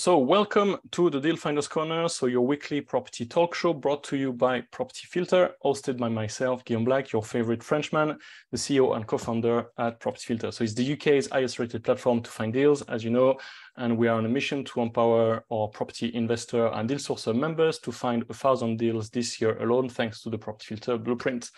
so welcome to the Deal Finders Corner. So your weekly property talk show brought to you by Property Filter, hosted by myself, Guillaume Black, your favorite Frenchman, the CEO and co-founder at Property Filter. So it's the UK's highest rated platform to find deals, as you know, and we are on a mission to empower our property investor and deal sourcer members to find a thousand deals this year alone, thanks to the Property Filter blueprint.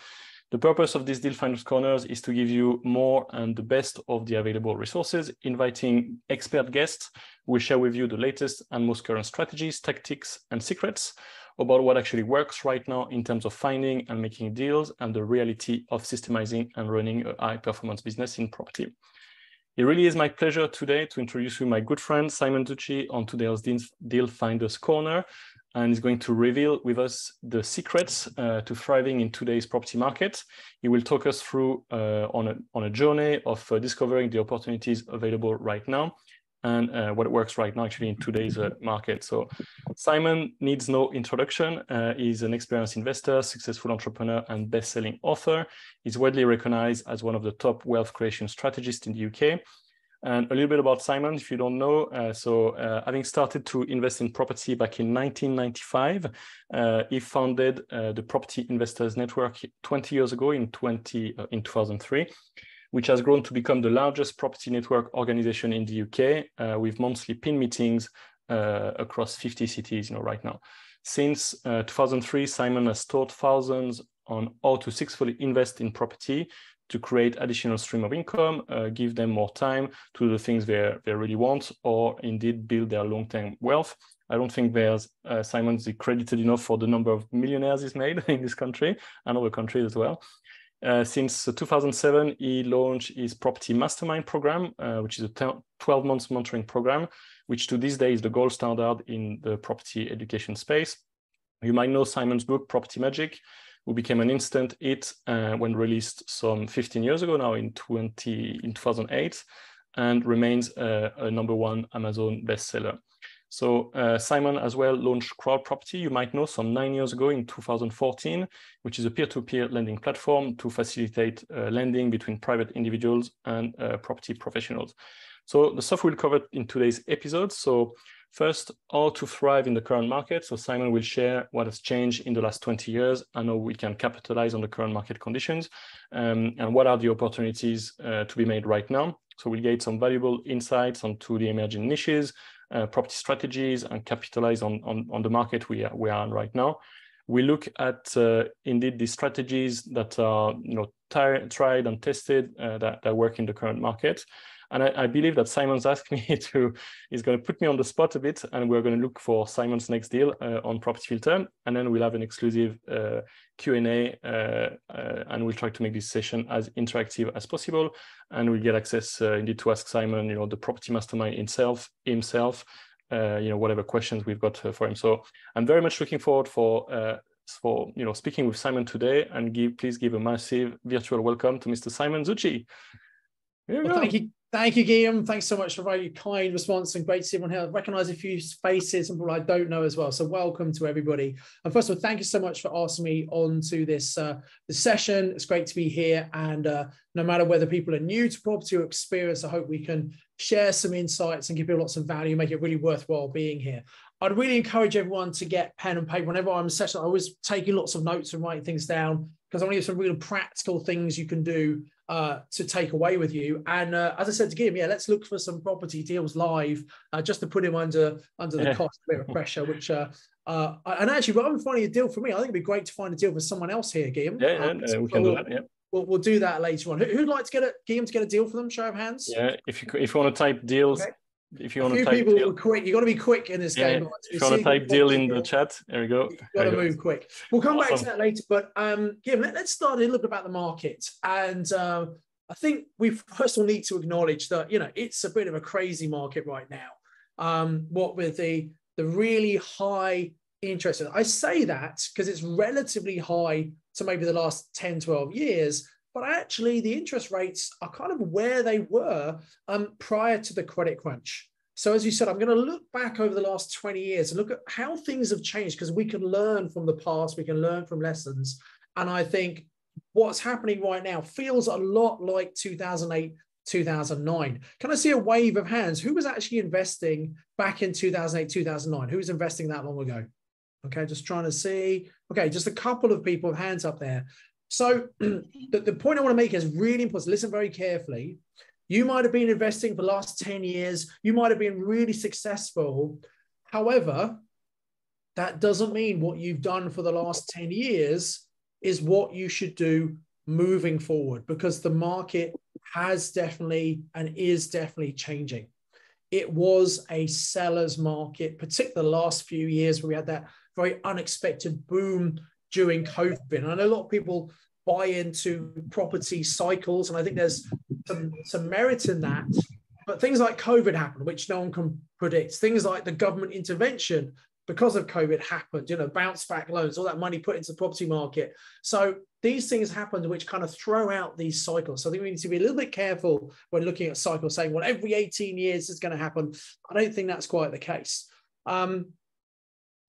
The purpose of these Deal Finders Corners is to give you more and the best of the available resources, inviting expert guests who will share with you the latest and most current strategies, tactics, and secrets about what actually works right now in terms of finding and making deals and the reality of systemizing and running a high performance business in property. It really is my pleasure today to introduce you my good friend Simon Zutshi on today's Deal Finders Corner and is going to reveal with us the secrets uh, to thriving in today's property market. He will talk us through uh, on, a, on a journey of uh, discovering the opportunities available right now and uh, what works right now actually in today's uh, market. So Simon needs no introduction. Uh, he's an experienced investor, successful entrepreneur, and best-selling author. He's widely recognized as one of the top wealth creation strategists in the UK and a little bit about Simon, if you don't know. Uh, so, uh, having started to invest in property back in 1995, uh, he founded uh, the Property Investors Network 20 years ago in 20 uh, in 2003, which has grown to become the largest property network organization in the UK, uh, with monthly PIN meetings across 50 cities. You know, right now. Since 2003, Simon has taught thousands on how to successfully invest in property to create additional stream of income, uh, give them more time to the things they, they really want, or indeed build their long-term wealth. I don't think there's uh, Simon's credited enough for the number of millionaires he's made in this country and other countries as well. Uh, since 2007, he launched his Property Mastermind program, uh, which is a 12 months mentoring program, which to this day is the gold standard in the property education space. You might know Simon's book, Property Magic, who became an instant hit uh, when released some 15 years ago now in 20 in 2008 and remains a, a number one Amazon bestseller. So uh, Simon as well launched Crowd Property, you might know, some nine years ago in 2014, which is a peer-to-peer lending platform to facilitate uh, lending between private individuals and uh, property professionals. So the stuff we'll cover in today's episode. So First, how to thrive in the current market. So Simon will share what has changed in the last 20 years and how we can capitalize on the current market conditions um, and what are the opportunities uh, to be made right now. So we'll get some valuable insights onto the emerging niches, uh, property strategies, and capitalize on, on, on the market we are, we are on right now. We look at uh, indeed the strategies that are you know tried and tested uh, that, that work in the current market. And I, I, believe that Simon's asked me to, he's going to put me on the spot a bit, and we're going to look for Simon's next deal uh, on Property Filter, and then we'll have an exclusive uh, Q&A, uh, uh, and we'll try to make this session as interactive as possible, and we'll get access uh, indeed to ask Simon, you know, the Property Mastermind himself, himself, uh, you know, whatever questions we've got for him. So I'm very much looking forward for for you know speaking with Simon today, and give please give a massive virtual welcome to Mr. Simon Zutshi. Well, thank you, Thank you, Guillaume. Thanks so much for a very kind response and great to see everyone here. I recognize a few faces and people I don't know as well. So welcome to everybody. And first of all, thank you so much for asking me on to this, uh, this session. It's great to be here. And uh, no matter whether people are new to property or experience, I hope we can share some insights and give people lots of value, make it really worthwhile being here. I'd really encourage everyone to get pen and paper. Whenever I'm in a session, I was taking lots of notes and writing things down because I want to give some real practical things you can do uh, to take away with you. And uh, as I said to Guillaume, yeah, let's look for some property deals live uh, just to put him under under the yeah. cost, a bit of pressure. Which uh, uh, and actually, rather than finding a deal for me, I think it'd be great to find a deal for someone else here, Guillaume. Yeah, yeah, uh, we can we'll, do that. Yeah. We'll, we'll do that later on. Who, would like to get a Guillaume to get a deal for them? Show of hands. Yeah, if you if you want to type deals. Okay if you want to type people deal. quick, you got to be quick in this yeah, game. If you want to type deal in the chat, there we go. Got to move quick. We'll come awesome. back to that later, but um, yeah, let, us start a little bit about the market. And uh, I think we first all need to acknowledge that you know it's a bit of a crazy market right now. Um, what with the the really high interest, I say that because it's relatively high to maybe the last 10, 12 years, but actually the interest rates are kind of where they were um, prior to the credit crunch. So as you said, I'm going to look back over the last 20 years and look at how things have changed because we can learn from the past, we can learn from lessons. And I think what's happening right now feels a lot like 2008 2009. Can I see a wave of hands? Who was actually investing back in 2008, 2009? Who was investing that long ago? Okay, just trying to see. Okay, just a couple of people hands up there. So the, the point I want to make is really important. Listen very carefully. You might have been investing for the last 10 years. You might have been really successful. However, that doesn't mean what you've done for the last 10 years is what you should do moving forward because the market has definitely and is definitely changing. It was a seller's market, particularly the last few years where we had that very unexpected boom during COVID. And I know a lot of people buy into property cycles, and I think there's some, some merit in that. But things like COVID happened, which no one can predict. Things like the government intervention because of COVID happened, you know, bounce back loans, all that money put into the property market. So these things happened which kind of throw out these cycles. So I think we need to be a little bit careful when looking at cycles, saying, well, every 18 years is going to happen. I don't think that's quite the case. Um,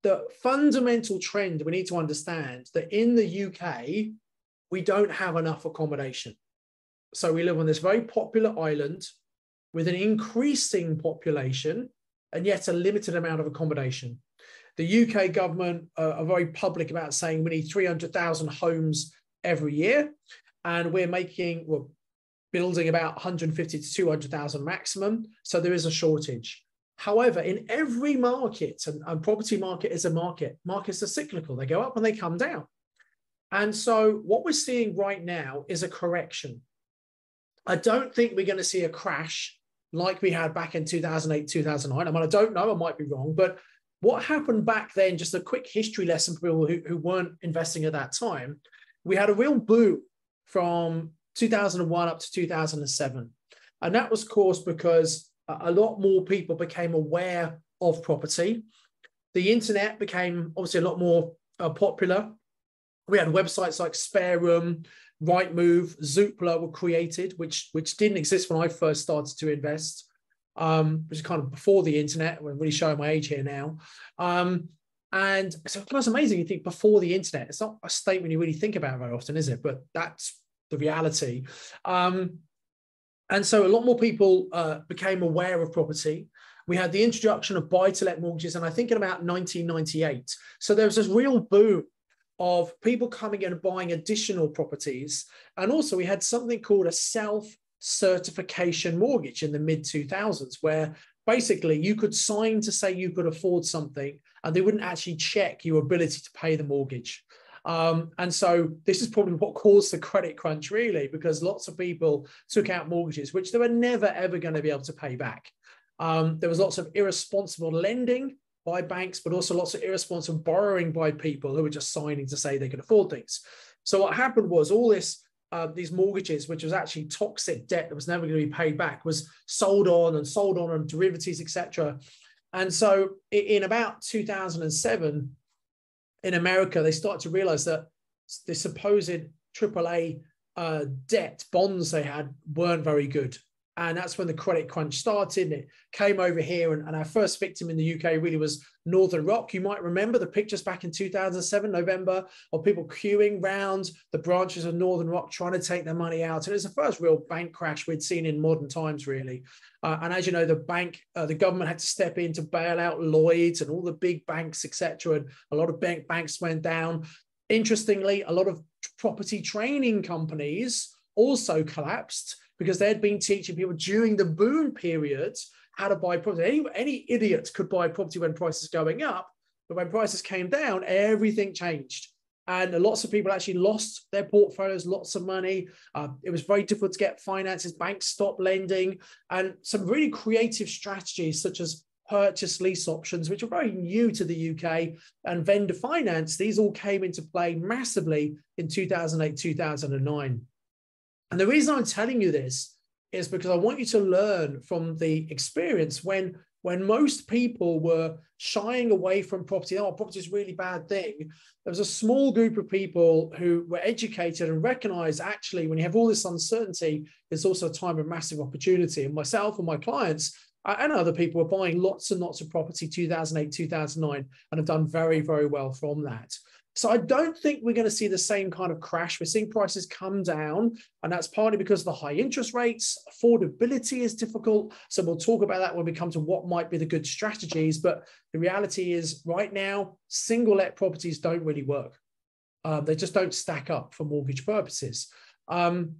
the fundamental trend we need to understand that in the UK, we don't have enough accommodation. So we live on this very popular island with an increasing population and yet a limited amount of accommodation. The UK government uh, are very public about saying we need 300,000 homes every year, and we're making we're building about 150 to 200,000 maximum. So there is a shortage. However, in every market, and, and property market is a market, markets are cyclical. They go up and they come down. And so what we're seeing right now is a correction. I don't think we're going to see a crash like we had back in 2008, 2009. I mean, I don't know, I might be wrong, but what happened back then, just a quick history lesson for people who, who weren't investing at that time, we had a real boom from 2001 up to 2007. And that was caused because a lot more people became aware of property. The internet became obviously a lot more uh, popular. We had websites like Spare Room, Rightmove, Zoopla were created, which which didn't exist when I first started to invest, um, which is kind of before the internet. We're really showing my age here now. Um, and so it's amazing. You think before the internet, it's not a statement you really think about very often, is it? But that's the reality. Um, and so a lot more people uh, became aware of property. We had the introduction of buy to let mortgages, and I think in about 1998. So there was this real boom of people coming in and buying additional properties. And also, we had something called a self certification mortgage in the mid 2000s, where basically you could sign to say you could afford something and they wouldn't actually check your ability to pay the mortgage. Um, and so this is probably what caused the credit crunch, really, because lots of people took out mortgages, which they were never, ever going to be able to pay back. Um, there was lots of irresponsible lending by banks, but also lots of irresponsible borrowing by people who were just signing to say they could afford things. So what happened was all this uh, these mortgages, which was actually toxic debt that was never going to be paid back, was sold on and sold on and derivatives, etc. And so in about 2007, in America, they start to realize that the supposed AAA uh, debt bonds they had weren't very good. And that's when the credit crunch started. And it came over here. And, and, our first victim in the UK really was Northern Rock. You might remember the pictures back in 2007, November, of people queuing round the branches of Northern Rock trying to take their money out. And it was the first real bank crash we'd seen in modern times, really. Uh, and as you know, the bank, uh, the government had to step in to bail out Lloyd's and all the big banks, etc. And a lot of bank banks went down. Interestingly, a lot of property training companies also collapsed because they'd been teaching people during the boom period how to buy property. Any, any idiot could buy property when prices going up, but when prices came down, everything changed. And lots of people actually lost their portfolios, lots of money. Uh, it was very difficult to get finances. Banks stopped lending, and some really creative strategies such as purchase lease options, which are very new to the UK, and vendor finance. These all came into play massively in 2008, 2009. And the reason I'm telling you this is because I want you to learn from the experience when when most people were shying away from property, oh, property is a really bad thing. There was a small group of people who were educated and recognized actually, when you have all this uncertainty, there's also a time of massive opportunity. And myself and my clients and other people were buying lots and lots of property 2008, 2009, and have done very, very well from that. So I don't think we're going to see the same kind of crash. We're seeing prices come down, and that's partly because of the high interest rates. Affordability is difficult. So we'll talk about that when we come to what might be the good strategies. But the reality is, right now, single let properties don't really work. Uh, they just don't stack up for mortgage purposes. Um,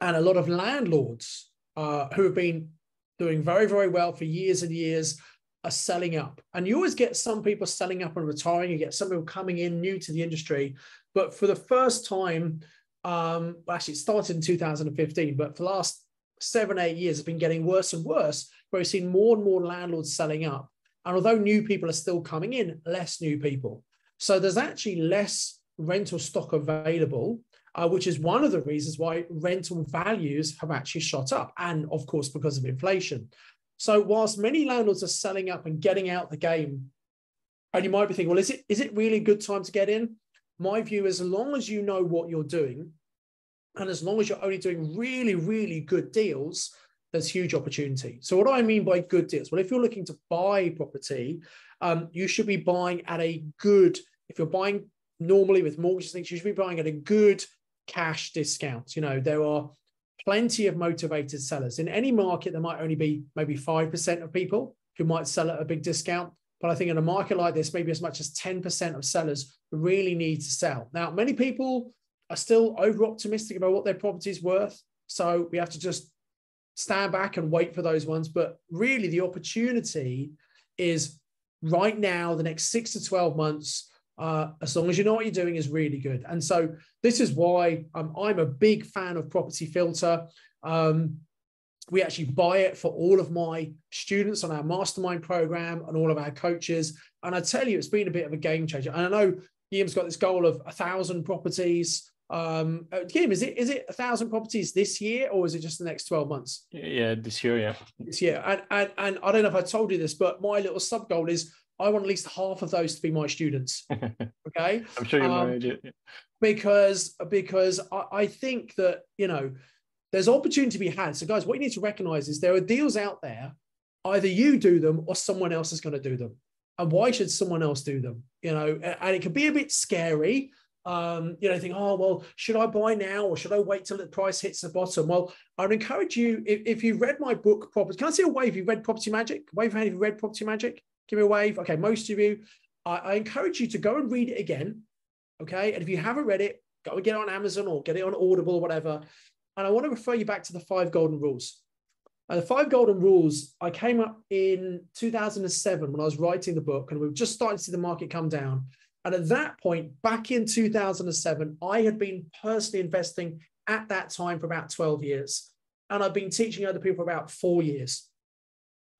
and a lot of landlords uh, who have been doing very, very well for years and years are selling up. And you always get some people selling up and retiring. You get some people coming in new to the industry. But for the first time, um, actually, it started in 2015, but for the last seven, eight years, it's been getting worse and worse, where we've seen more and more landlords selling up. And although new people are still coming in, less new people. So there's actually less rental stock available, uh, which is one of the reasons why rental values have actually shot up. And of course, because of inflation. So whilst many landlords are selling up and getting out the game, and you might be thinking, well, is it is it really a good time to get in? My view is as long as you know what you're doing, and as long as you're only doing really, really good deals, there's huge opportunity. So what do I mean by good deals? Well, if you're looking to buy property, um, you should be buying at a good, if you're buying normally with mortgages things, you should be buying at a good cash discount. You know, there are plenty of motivated sellers. In any market, there might only be maybe 5% of people who might sell at a big discount. But I think in a market like this, maybe as much as 10% of sellers really need to sell. Now, many people are still over optimistic about what their property is worth. So we have to just stand back and wait for those ones. But really, the opportunity is right now, the next six to 12 months, uh, as long as you know what you're doing, is really good. And so this is why um, I'm a big fan of Property Filter. Um, we actually buy it for all of my students on our mastermind program and all of our coaches. And I tell you, it's been a bit of a game changer. And I know Guillaume's got this goal of a thousand properties. Um, uh, Guillaume, is it is it a thousand properties this year, or is it just the next twelve months? Yeah, this year, yeah. This year, and and and I don't know if I told you this, but my little sub goal is I want at least half of those to be my students. Okay. I'm sure you um, manage it. Because because I, I think that, you know, there's opportunity to be had. So, guys, what you need to recognize is there are deals out there. Either you do them or someone else is going to do them. And why should someone else do them? You know, and it can be a bit scary. Um, you know, think, oh, well, should I buy now or should I wait till the price hits the bottom? Well, I would encourage you, if, if you read my book, Property, can I see a wave? You read Property Magic? Wave hand if you read Property Magic? Give me a wave. Okay, most of you, I, I encourage you to go and read it again. Okay, and if you haven't read it, go and get it on Amazon or get it on Audible or whatever. And I want to refer you back to the five golden rules. And the five golden rules, I came up in 2007 when I was writing the book, and we were just starting to see the market come down. And at that point, back in 2007, I had been personally investing at that time for about 12 years. And I've been teaching other people for about four years.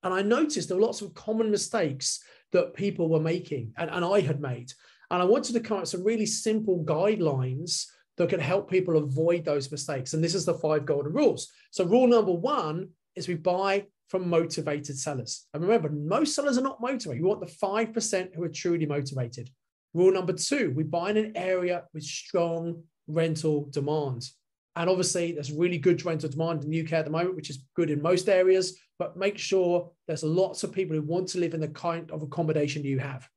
And I noticed there were lots of common mistakes that people were making and, and I had made. And I wanted to come up with some really simple guidelines that could help people avoid those mistakes. And this is the five golden rules. So, rule number one is we buy from motivated sellers. And remember, most sellers are not motivated. We want the 5% who are truly motivated. Rule number two, we buy in an area with strong rental demand. And obviously, there's really good rental demand in the UK at the moment, which is good in most areas but make sure there's lots of people who want to live in the kind of accommodation you have.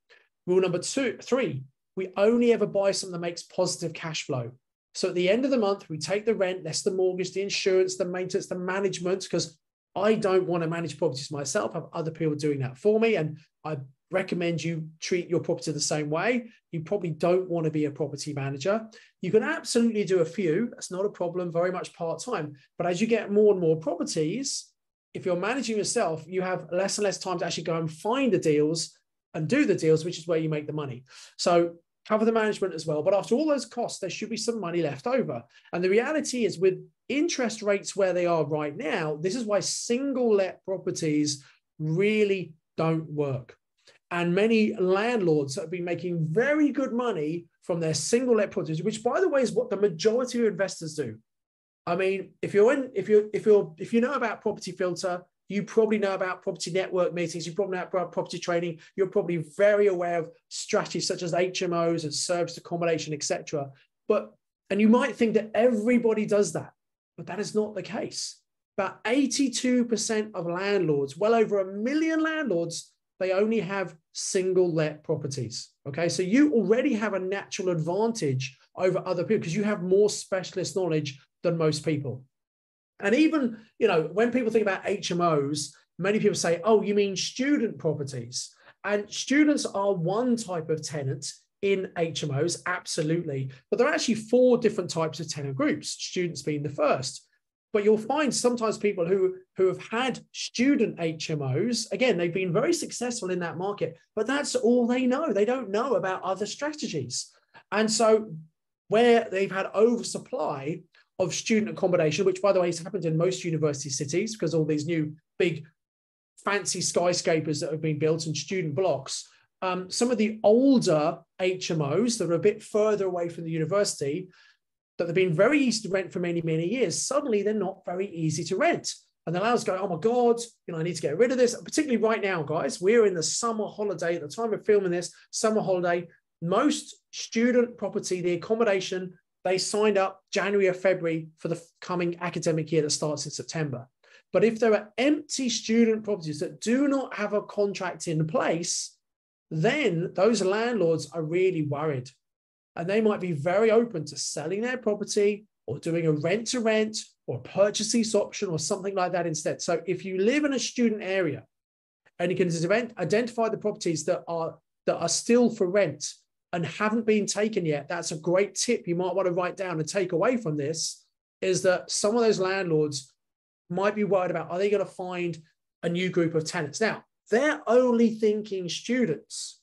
Rule number two, three, we only ever buy something that makes positive cash flow. So at the end of the month, we take the rent, less the mortgage, the insurance, the maintenance, the management, because I don't want to manage properties myself. I have other people doing that for me. And I recommend you treat your property the same way. You probably don't want to be a property manager. You can absolutely do a few. That's not a problem, very much part time. But as you get more and more properties, if you're managing yourself, you have less and less time to actually go and find the deals and do the deals, which is where you make the money. So cover the management as well. But after all those costs, there should be some money left over. And the reality is, with interest rates where they are right now, this is why single let properties really don't work. And many landlords have been making very good money from their single let properties, which, by the way, is what the majority of investors do. I mean, if you're in, if you're, if you're, if you know about property filter, you probably know about property network meetings. You probably know about property training. You're probably very aware of strategies such as HMOs and service accommodation, etc. But and you might think that everybody does that, but that is not the case. About 82% of landlords, well over a million landlords, they only have single let properties. Okay, so you already have a natural advantage over other people because you have more specialist knowledge than most people. And even, you know, when people think about HMOs, many people say, oh, you mean student properties. And students are one type of tenant in HMOs, absolutely. But there are actually four different types of tenant groups, students being the first. But you'll find sometimes people who, who have had student HMOs, again, they've been very successful in that market, but that's all they know. They don't know about other strategies. And so, where they've had oversupply of student accommodation, which, by the way, has happened in most university cities because all these new big fancy skyscrapers that have been built and student blocks. Um, some of the older HMOs that are a bit further away from the university, that have been very easy to rent for many, many years, suddenly they're not very easy to rent. And the landlord's going, oh my God, you know, I need to get rid of this. Particularly right now, guys, we're in the summer holiday. At the time of filming this, summer holiday, most student property, the accommodation, they signed up January or February for the coming academic year that starts in September. But if there are empty student properties that do not have a contract in place, then those landlords are really worried. And they might be very open to selling their property or doing a rent to rent or purchase lease option or something like that instead. So if you live in a student area and you can identify the properties that are that are still for rent and haven't been taken yet, that's a great tip you might want to write down and take away from this is that some of those landlords might be worried about are they going to find a new group of tenants? Now, they're only thinking students.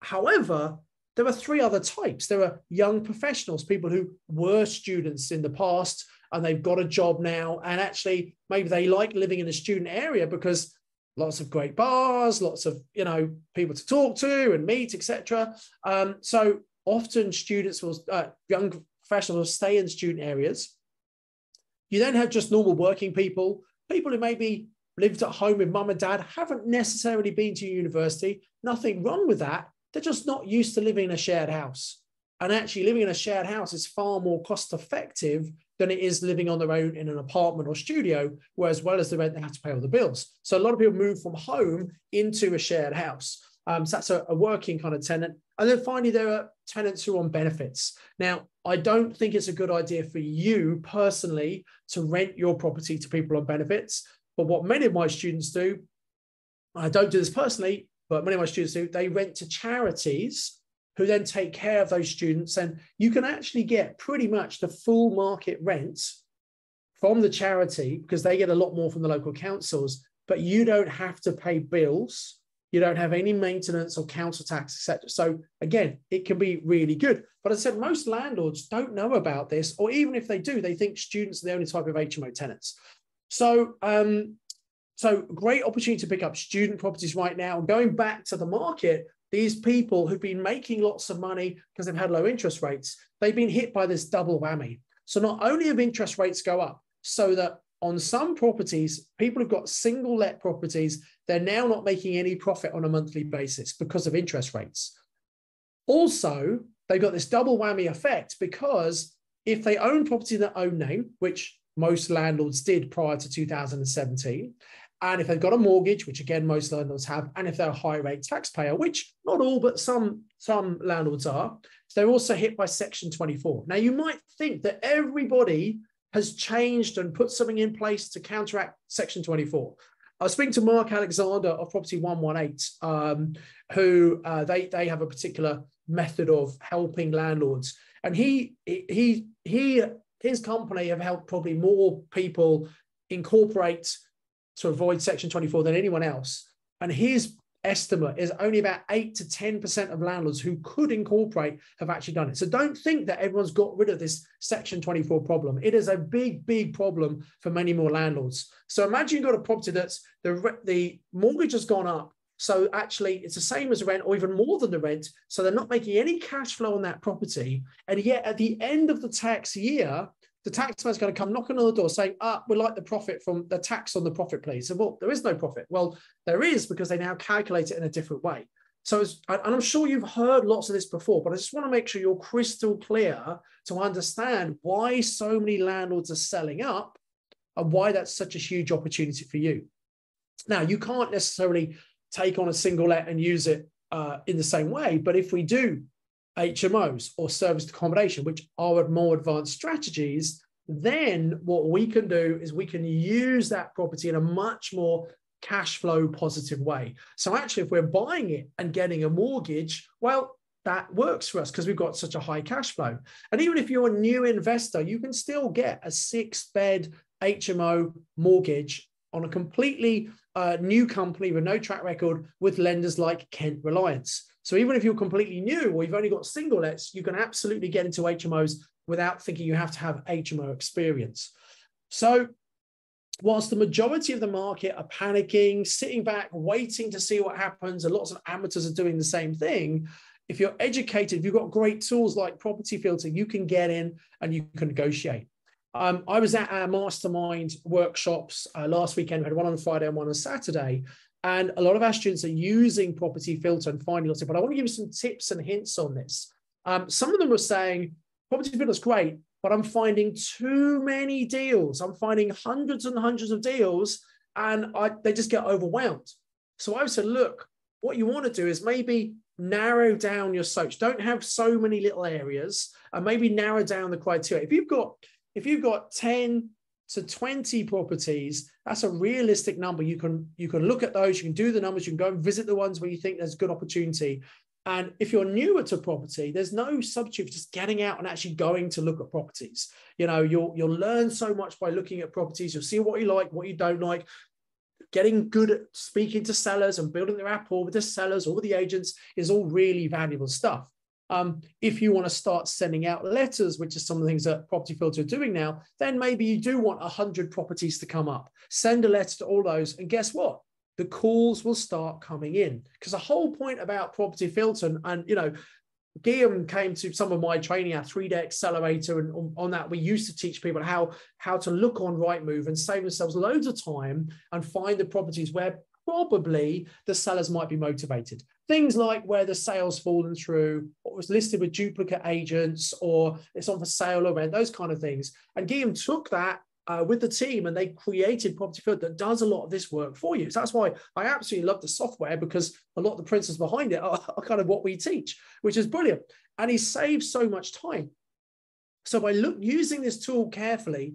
However, there are three other types. There are young professionals, people who were students in the past and they've got a job now. And actually, maybe they like living in a student area because lots of great bars, lots of you know people to talk to and meet, etc. Um, so often students will, uh, young professionals will stay in student areas you then have just normal working people, people who maybe lived at home with mum and dad, haven't necessarily been to university. Nothing wrong with that. They're just not used to living in a shared house. And actually, living in a shared house is far more cost effective than it is living on their own in an apartment or studio, where as well as the rent, they have to pay all the bills. So a lot of people move from home into a shared house. Um, so that's a, a, working kind of tenant. And then finally, there are tenants who are on benefits. Now, I don't think it's a good idea for you personally to rent your property to people on benefits. But what many of my students do, I don't do this personally, but many of my students do, they rent to charities who then take care of those students. And you can actually get pretty much the full market rent from the charity because they get a lot more from the local councils, but you don't have to pay bills you don't have any maintenance or council tax, etc. So again, it can be really good. But as I said, most landlords don't know about this, or even if they do, they think students are the only type of HMO tenants. So, um, so great opportunity to pick up student properties right now. Going back to the market, these people who've been making lots of money because they've had low interest rates, they've been hit by this double whammy. So not only have interest rates go up, so that on some properties, people who've got single let properties, they're now not making any profit on a monthly basis because of interest rates. Also, they've got this double whammy effect because if they own property in their own name, which most landlords did prior to 2017, and if they've got a mortgage, which again most landlords have, and if they're a high rate taxpayer, which not all, but some some landlords are, they're also hit by Section 24. Now you might think that everybody has changed and put something in place to counteract Section 24. I was speaking to Mark Alexander of Property 118, um, who uh, they, they have a particular method of helping landlords. And he, he, he, his company have helped probably more people incorporate to avoid Section 24 than anyone else. And his estimate is only about 8 to 10% of landlords who could incorporate have actually done it. So don't think that everyone's got rid of this Section 24 problem. It is a big, big problem for many more landlords. So imagine you've got a property that's the, the mortgage has gone up. So actually, it's the same as rent or even more than the rent. So they're not making any cash flow on that property. And yet at the end of the tax year, the taxman's going to come knocking on the door saying, ah, we'd like the profit from the tax on the profit, please. And well, there is no profit. Well, there is because they now calculate it in a different way. So, and I'm sure you've heard lots of this before, but I just want to make sure you're crystal clear to understand why so many landlords are selling up and why that's such a huge opportunity for you. Now, you can't necessarily take on a single let and use it uh, in the same way. But if we do HMOs or serviced accommodation, which are more advanced strategies, then what we can do is we can use that property in a much more cash flow positive way. So actually, if we're buying it and getting a mortgage, well, that works for us because we've got such a high cash flow. And even if you're a new investor, you can still get a six bed HMO mortgage on a completely uh, new company with no track record with lenders like Kent Reliance. So even if you're completely new or you've only got single lets, you can absolutely get into HMOs without thinking you have to have HMO experience. So whilst the majority of the market are panicking, sitting back, waiting to see what happens, and lots of amateurs are doing the same thing, if you're educated, if you've got great tools like property filter, you can get in and you can negotiate. Um, I was at our mastermind workshops uh, last weekend. We had one on Friday and one on Saturday. And a lot of our students are using property filter and finding lots of, but I want to give you some tips and hints on this. Um, some of them are saying property filter is great, but I'm finding too many deals. I'm finding hundreds and hundreds of deals and I, they just get overwhelmed. So I said, look, what you want to do is maybe narrow down your search. Don't have so many little areas and maybe narrow down the criteria. If you've got if you've got 10 to 20 properties, that's a realistic number. You can you can look at those, you can do the numbers, you can go and visit the ones where you think there's good opportunity. And if you're newer to property, there's no substitute for just getting out and actually going to look at properties. You know, you'll you'll learn so much by looking at properties. You'll see what you like, what you don't like. Getting good at speaking to sellers and building the rapport with the sellers or with the agents is all really valuable stuff. Um, if you want to start sending out letters, which is some of the things that Property Filter are doing now, then maybe you do want 100 properties to come up. Send a letter to all those, and guess what? the calls will start coming in. Because the whole point about property filter and, and you know, Guillaume came to some of my training, our three day accelerator, and on, on, that we used to teach people how how to look on Rightmove and save themselves loads of time and find the properties where probably the sellers might be motivated. Things like where the sales fallen through, or was listed with duplicate agents, or it's on for sale or rent, those kind of things. And Guillaume took that uh, with the team and they created Property Filter that does a lot of this work for you. So that's why I absolutely love the software because a lot of the principles behind it are, are kind of what we teach, which is brilliant. And he saves so much time. So by look, using this tool carefully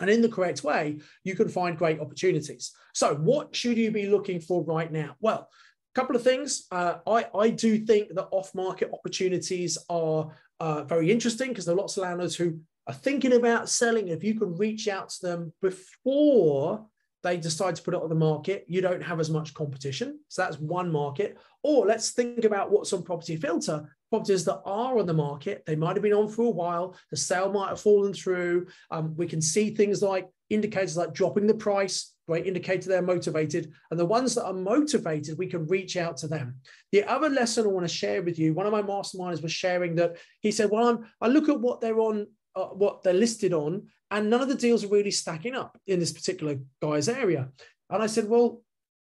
and in the correct way, you can find great opportunities. So what should you be looking for right now? Well, a couple of things. Uh, I, I do think that off-market opportunities are uh, very interesting because there are lots of landlords who are thinking about selling, if you can reach out to them before they decide to put it on the market, you don't have as much competition. So that's one market. Or let's think about what's on property filter. Properties that are on the market, they might have been on for a while. The sale might have fallen through. Um, we can see things like indicators like dropping the price, great indicator they're motivated. And the ones that are motivated, we can reach out to them. The other lesson I want to share with you, one of my masterminds was sharing that he said, Well, I'm, I look at what they're on uh, what they're listed on, and none of the deals are really stacking up in this particular guy's area. And I said, well,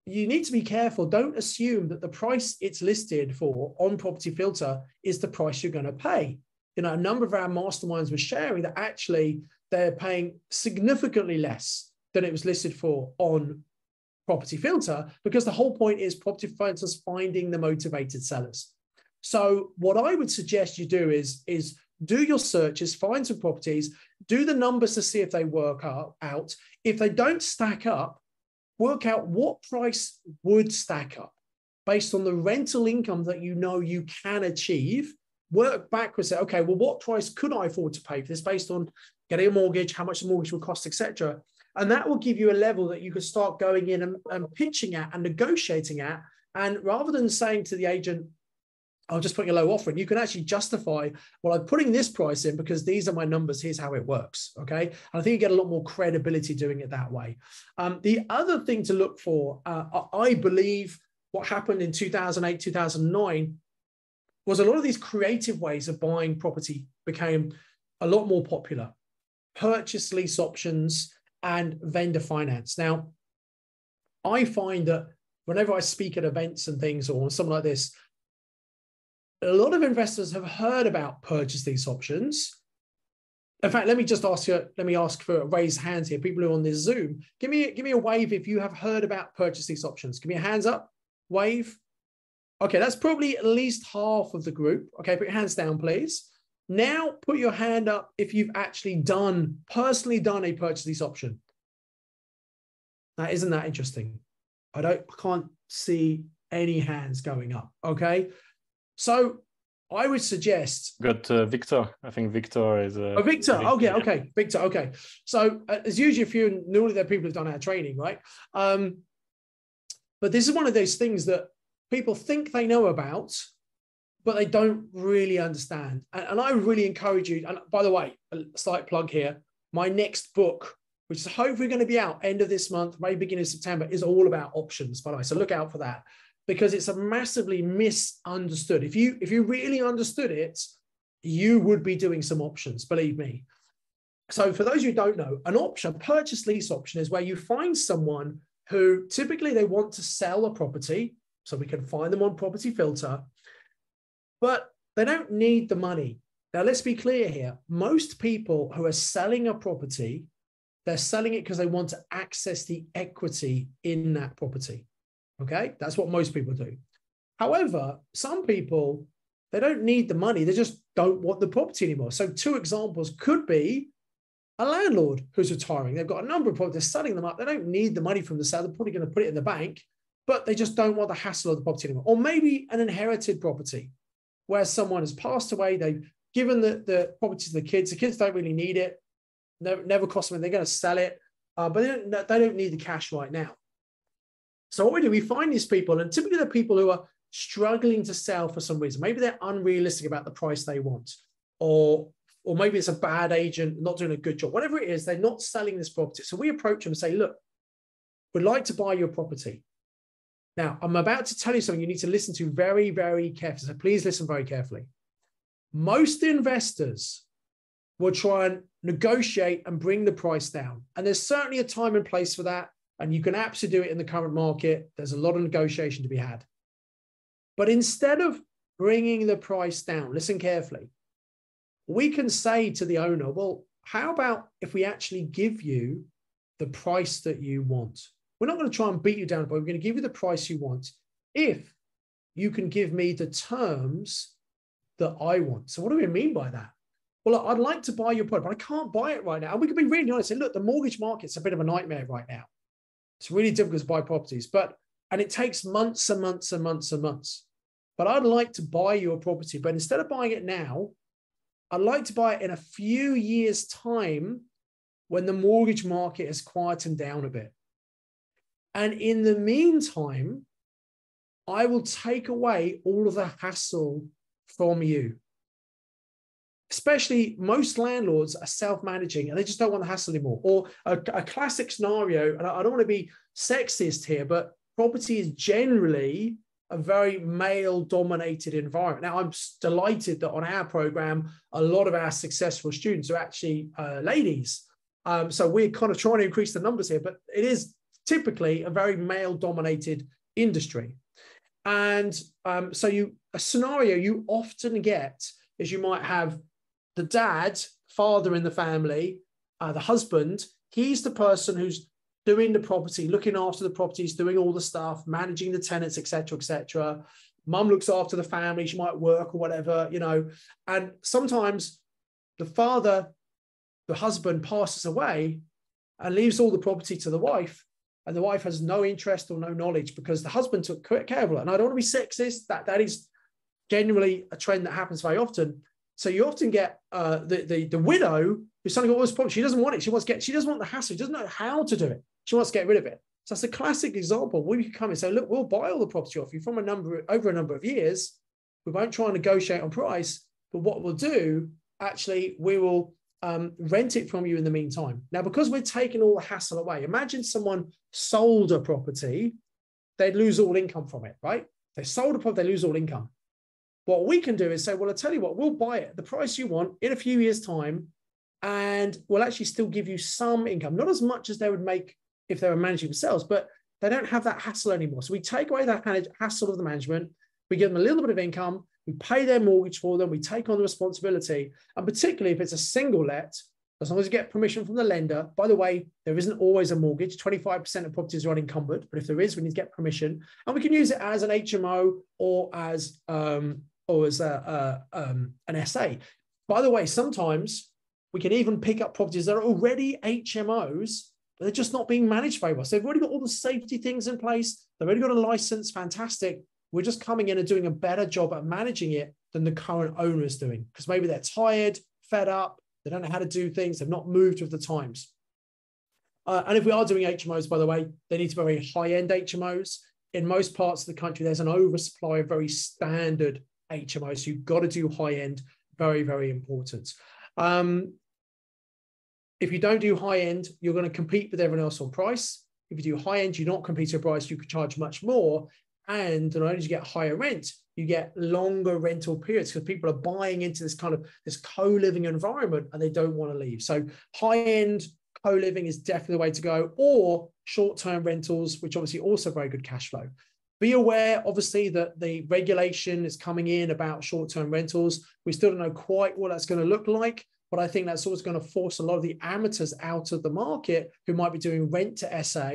you need to be careful. Don't assume that the price it's listed for on Property Filter is the price you're going to pay. You know, a number of our masterminds were sharing that actually they're paying significantly less than it was listed for on Property Filter because the whole point is Property Filter's finding the motivated sellers. So what I would suggest you do is is do your searches, find some properties, do the numbers to see if they work out. If they don't stack up, work out what price would stack up based on the rental income that you know you can achieve. Work backwards, say, okay, well, what price could I afford to pay for this based on getting a mortgage, how much the mortgage will cost, etc. And that will give you a level that you can start going in and, and pitching at and negotiating at. And rather than saying to the agent, I'll just put a low offer and you can actually justify, well, I'm putting this price in because these are my numbers. Here's how it works. Okay. And I think you get a lot more credibility doing it that way. Um, the other thing to look for, uh, I believe what happened in 2008, 2009 was a lot of these creative ways of buying property became a lot more popular. Purchase lease options and vendor finance. Now, I find that whenever I speak at events and things or something like this, a lot of investors have heard about purchase lease options. In fact, let me just ask you, let me ask for a raised hands here. People who are on this Zoom, give me, give me a wave if you have heard about purchase lease options. Give me a hands up. wave. Okay, that's probably at least half of the group. Okay, put your hands down, please. Now put your hand up if you've actually done, personally done a purchase lease option. Now, isn't that interesting? I don't, I can't see any hands going up. Okay. So I would suggest. Got uh, Victor. I think Victor is. Uh, oh, Victor. Okay. Okay. Victor. Okay. So uh, there's usually a few, normally there are people who've done our training, right? Um, but this is one of those things that people think they know about, but they don't really understand. And, and I really encourage you. And by the way, a slight plug here my next book, which is hopefully going to be out end of this month, maybe beginning of September, is all about options, by the way. So look out for that because it's a massively misunderstood. If you if you really understood it, you would be doing some options, believe me. So for those who don't know, an option, purchase lease option is where you find someone who typically they want to sell a property, so we can find them on property filter, but they don't need the money. Now let's be clear here. Most people who are selling a property, they're selling it because they want to access the equity in that property. Okay, that's what most people do. However, some people they don't need the money; they just don't want the property anymore. So, two examples could be a landlord who's retiring. They've got a number of properties, they're selling them up. They don't need the money from the sale. They're probably going to put it in the bank, but they just don't want the hassle of the property anymore. Or maybe an inherited property where someone has passed away. They've given the, the property to the kids. The kids don't really need it. Never, never cost them. They're going to sell it, uh, but they don't, they don't need the cash right now. So what we do, we find these people, and typically they're people who are struggling to sell for some reason. Maybe they're unrealistic about the price they want, or or maybe it's a bad agent not doing a good job. Whatever it is, they're not selling this property. So we approach them and say, look, we'd like to buy your property. Now, I'm about to tell you something you need to listen to very, very carefully. So please listen very carefully. Most investors will try and negotiate and bring the price down. And there's certainly a time and place for that. And you can absolutely do it in the current market. There's a lot of negotiation to be had. But instead of bringing the price down, listen carefully. We can say to the owner, well, how about if we actually give you the price that you want? We're not going to try and beat you down, but we're going to give you the price you want if you can give me the terms that I want. So, what do we mean by that? Well, I'd like to buy your product, but I can't buy it right now. And we can be really honest and look, the mortgage market's a bit of a nightmare right now. It's really difficult to buy properties, but and it takes months and months and months and months. But I'd like to buy your property, but instead of buying it now, I'd like to buy it in a few years' time when the mortgage market has quietened down a bit. And in the meantime, I will take away all of the hassle from you especially most landlords are self-managing and they just don't want the hassle anymore. Or a, a classic scenario, and I, don't want to be sexist here, but property is generally a very male-dominated environment. Now, I'm delighted that on our program, a lot of our successful students are actually uh, ladies. Um, so we're kind of trying to increase the numbers here, but it is typically a very male-dominated industry. And um, so you a scenario you often get is you might have the dad, father in the family, uh, the husband, he's the person who's doing the property, looking after the properties, doing all the stuff, managing the tenants, etc., etc. Mum looks after the family; she might work or whatever, you know. And sometimes the father, the husband, passes away and leaves all the property to the wife, and the wife has no interest or no knowledge because the husband took care of it. And I don't want to be sexist; that that is generally a trend that happens very often. So you often get uh, the, the the widow who's suddenly got all this problem. She doesn't want it. She wants to get. She doesn't want the hassle. She doesn't know how to do it. She wants to get rid of it. So that's a classic example. We can come and say, look, we'll buy all the property off you from a number over a number of years. We won't try and negotiate on price, but what we'll do actually, we will um, rent it from you in the meantime. Now, because we're taking all the hassle away, imagine someone sold a property, they'd lose all income from it, right? They sold a property, they lose all income. What we can do is say, well, I tell you what, we'll buy it the price you want in a few years' time, and we'll actually still give you some income, not as much as they would make if they were managing themselves, but they don't have that hassle anymore. So we take away that hassle of the management, we give them a little bit of income, we pay their mortgage for them, we take on the responsibility, and particularly if it's a single let, as long as you get permission from the lender. By the way, there isn't always a mortgage. 25% of properties are unencumbered, but if there is, we need to get permission. And we can use it as an HMO or as um, or as a, a um, an SA. By the way, sometimes we can even pick up properties that are already HMOs, but they're just not being managed very well. So they've already got all the safety things in place. They've already got a license, fantastic. We're just coming in and doing a better job at managing it than the current owner is doing because maybe they're tired, fed up, they don't know how to do things, they've not moved with the times. Uh, and if we are doing HMOs, by the way, they need to be very high end HMOs. In most parts of the country, there's an oversupply of very standard HMOs. You've got to do high end, very, very important. Um, if you don't do high end, you're going to compete with everyone else on price. If you do high end, you're not competing on price, you could charge much more. And not only do you get higher rent, you get longer rental periods because people are buying into this kind of this co-living environment and they don't want to leave. So high end co-living is definitely the way to go, or short-term rentals, which obviously also very good cash flow. Be aware, obviously, that the regulation is coming in about short-term rentals. We still don't know quite what that's going to look like, but I think that's always going to force a lot of the amateurs out of the market who might be doing rent to SA,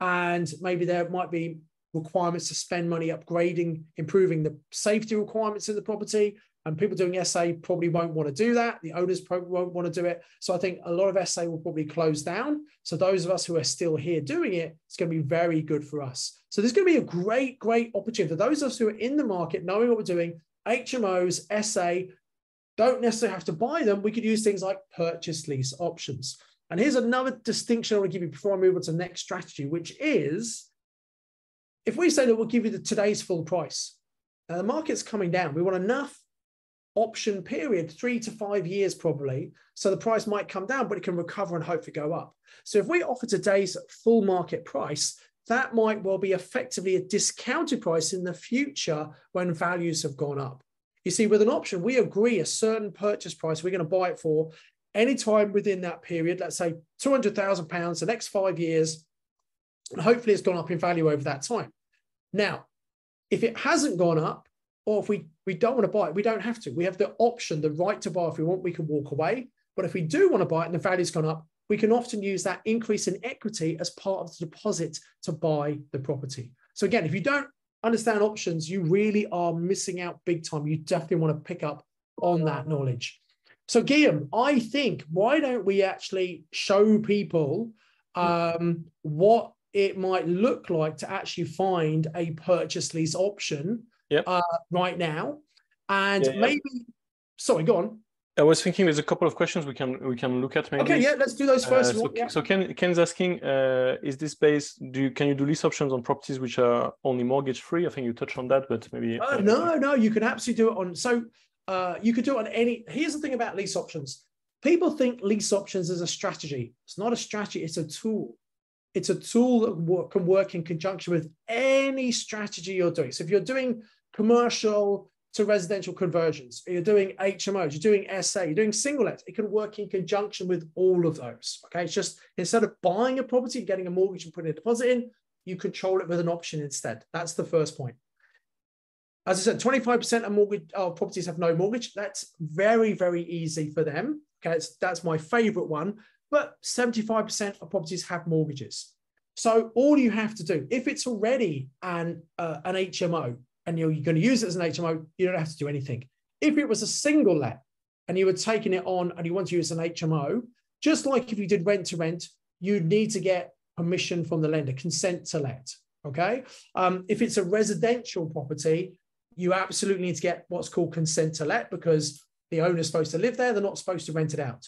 and maybe there might be requirements to spend money upgrading, improving the safety requirements of the property. And people doing SA probably won't want to do that. The owners probably won't want to do it. So I think a lot of SA will probably close down. So those of us who are still here doing it, it's going to be very good for us. So there's going to be a great, great opportunity for those of us who are in the market, knowing what we're doing. HMOs, SA, don't necessarily have to buy them. We could use things like purchase lease options. And here's another distinction I want to give you before I move on to the next strategy, which is if we say that we'll give you the today's full price, now the market's coming down. We want enough option period, three to five years probably. So the price might come down, but it can recover and hopefully go up. So if we offer today's full market price, that might well be effectively a discounted price in the future when values have gone up. You see, with an option, we agree a certain purchase price we're going to buy it for anytime within that period, let's say £200,000, the next five years, and hopefully it's gone up in value over that time. Now, if it hasn't gone up, or if we, we don't want to buy it, we don't have to. We have the option, the right to buy. If we want, we can walk away. But if we do want to buy it and the value's gone up, we can often use that increase in equity as part of the deposit to buy the property. So again, if you don't understand options, you really are missing out big time. You definitely want to pick up on that knowledge. So Guillaume, I think why don't we actually show people um, what it might look like to actually find a purchase lease option yep. uh, right now. And yeah, maybe, sorry, go on. I was thinking there's a couple of questions we can we can look at maybe. Okay, yeah, let's do those first. Uh, so, yeah. so Ken Ken's asking, uh, is this based? Do you, can you do lease options on properties which are only mortgage free? I think you touched on that, but maybe. Uh, no, no, you can absolutely do it on. So uh, you could do it on any. Here's the thing about lease options. People think lease options is a strategy. It's not a strategy. It's a tool it's a tool that can work in conjunction with any strategy you're doing. So if you're doing commercial to residential conversions, you're doing HMOs, you're doing SA, you're doing single let, it can work in conjunction with all of those. Okay. It's just instead of buying a property, getting a mortgage and putting a deposit in, you control it with an option instead. That's the first point. As I said, 25% of mortgage of properties have no mortgage. That's very, very easy for them. Okay, that's my favorite one but 75% of properties have mortgages. So all you have to do, if it's already an, uh, an HMO and you're, going to use it as an HMO, you don't have to do anything. If it was a single let and you were taking it on and you want to use an HMO, just like if you did rent to rent, you'd need to get permission from the lender, consent to let. Okay. Um, if it's a residential property, you absolutely need to get what's called consent to let because the owner's supposed to live there, they're not supposed to rent it out.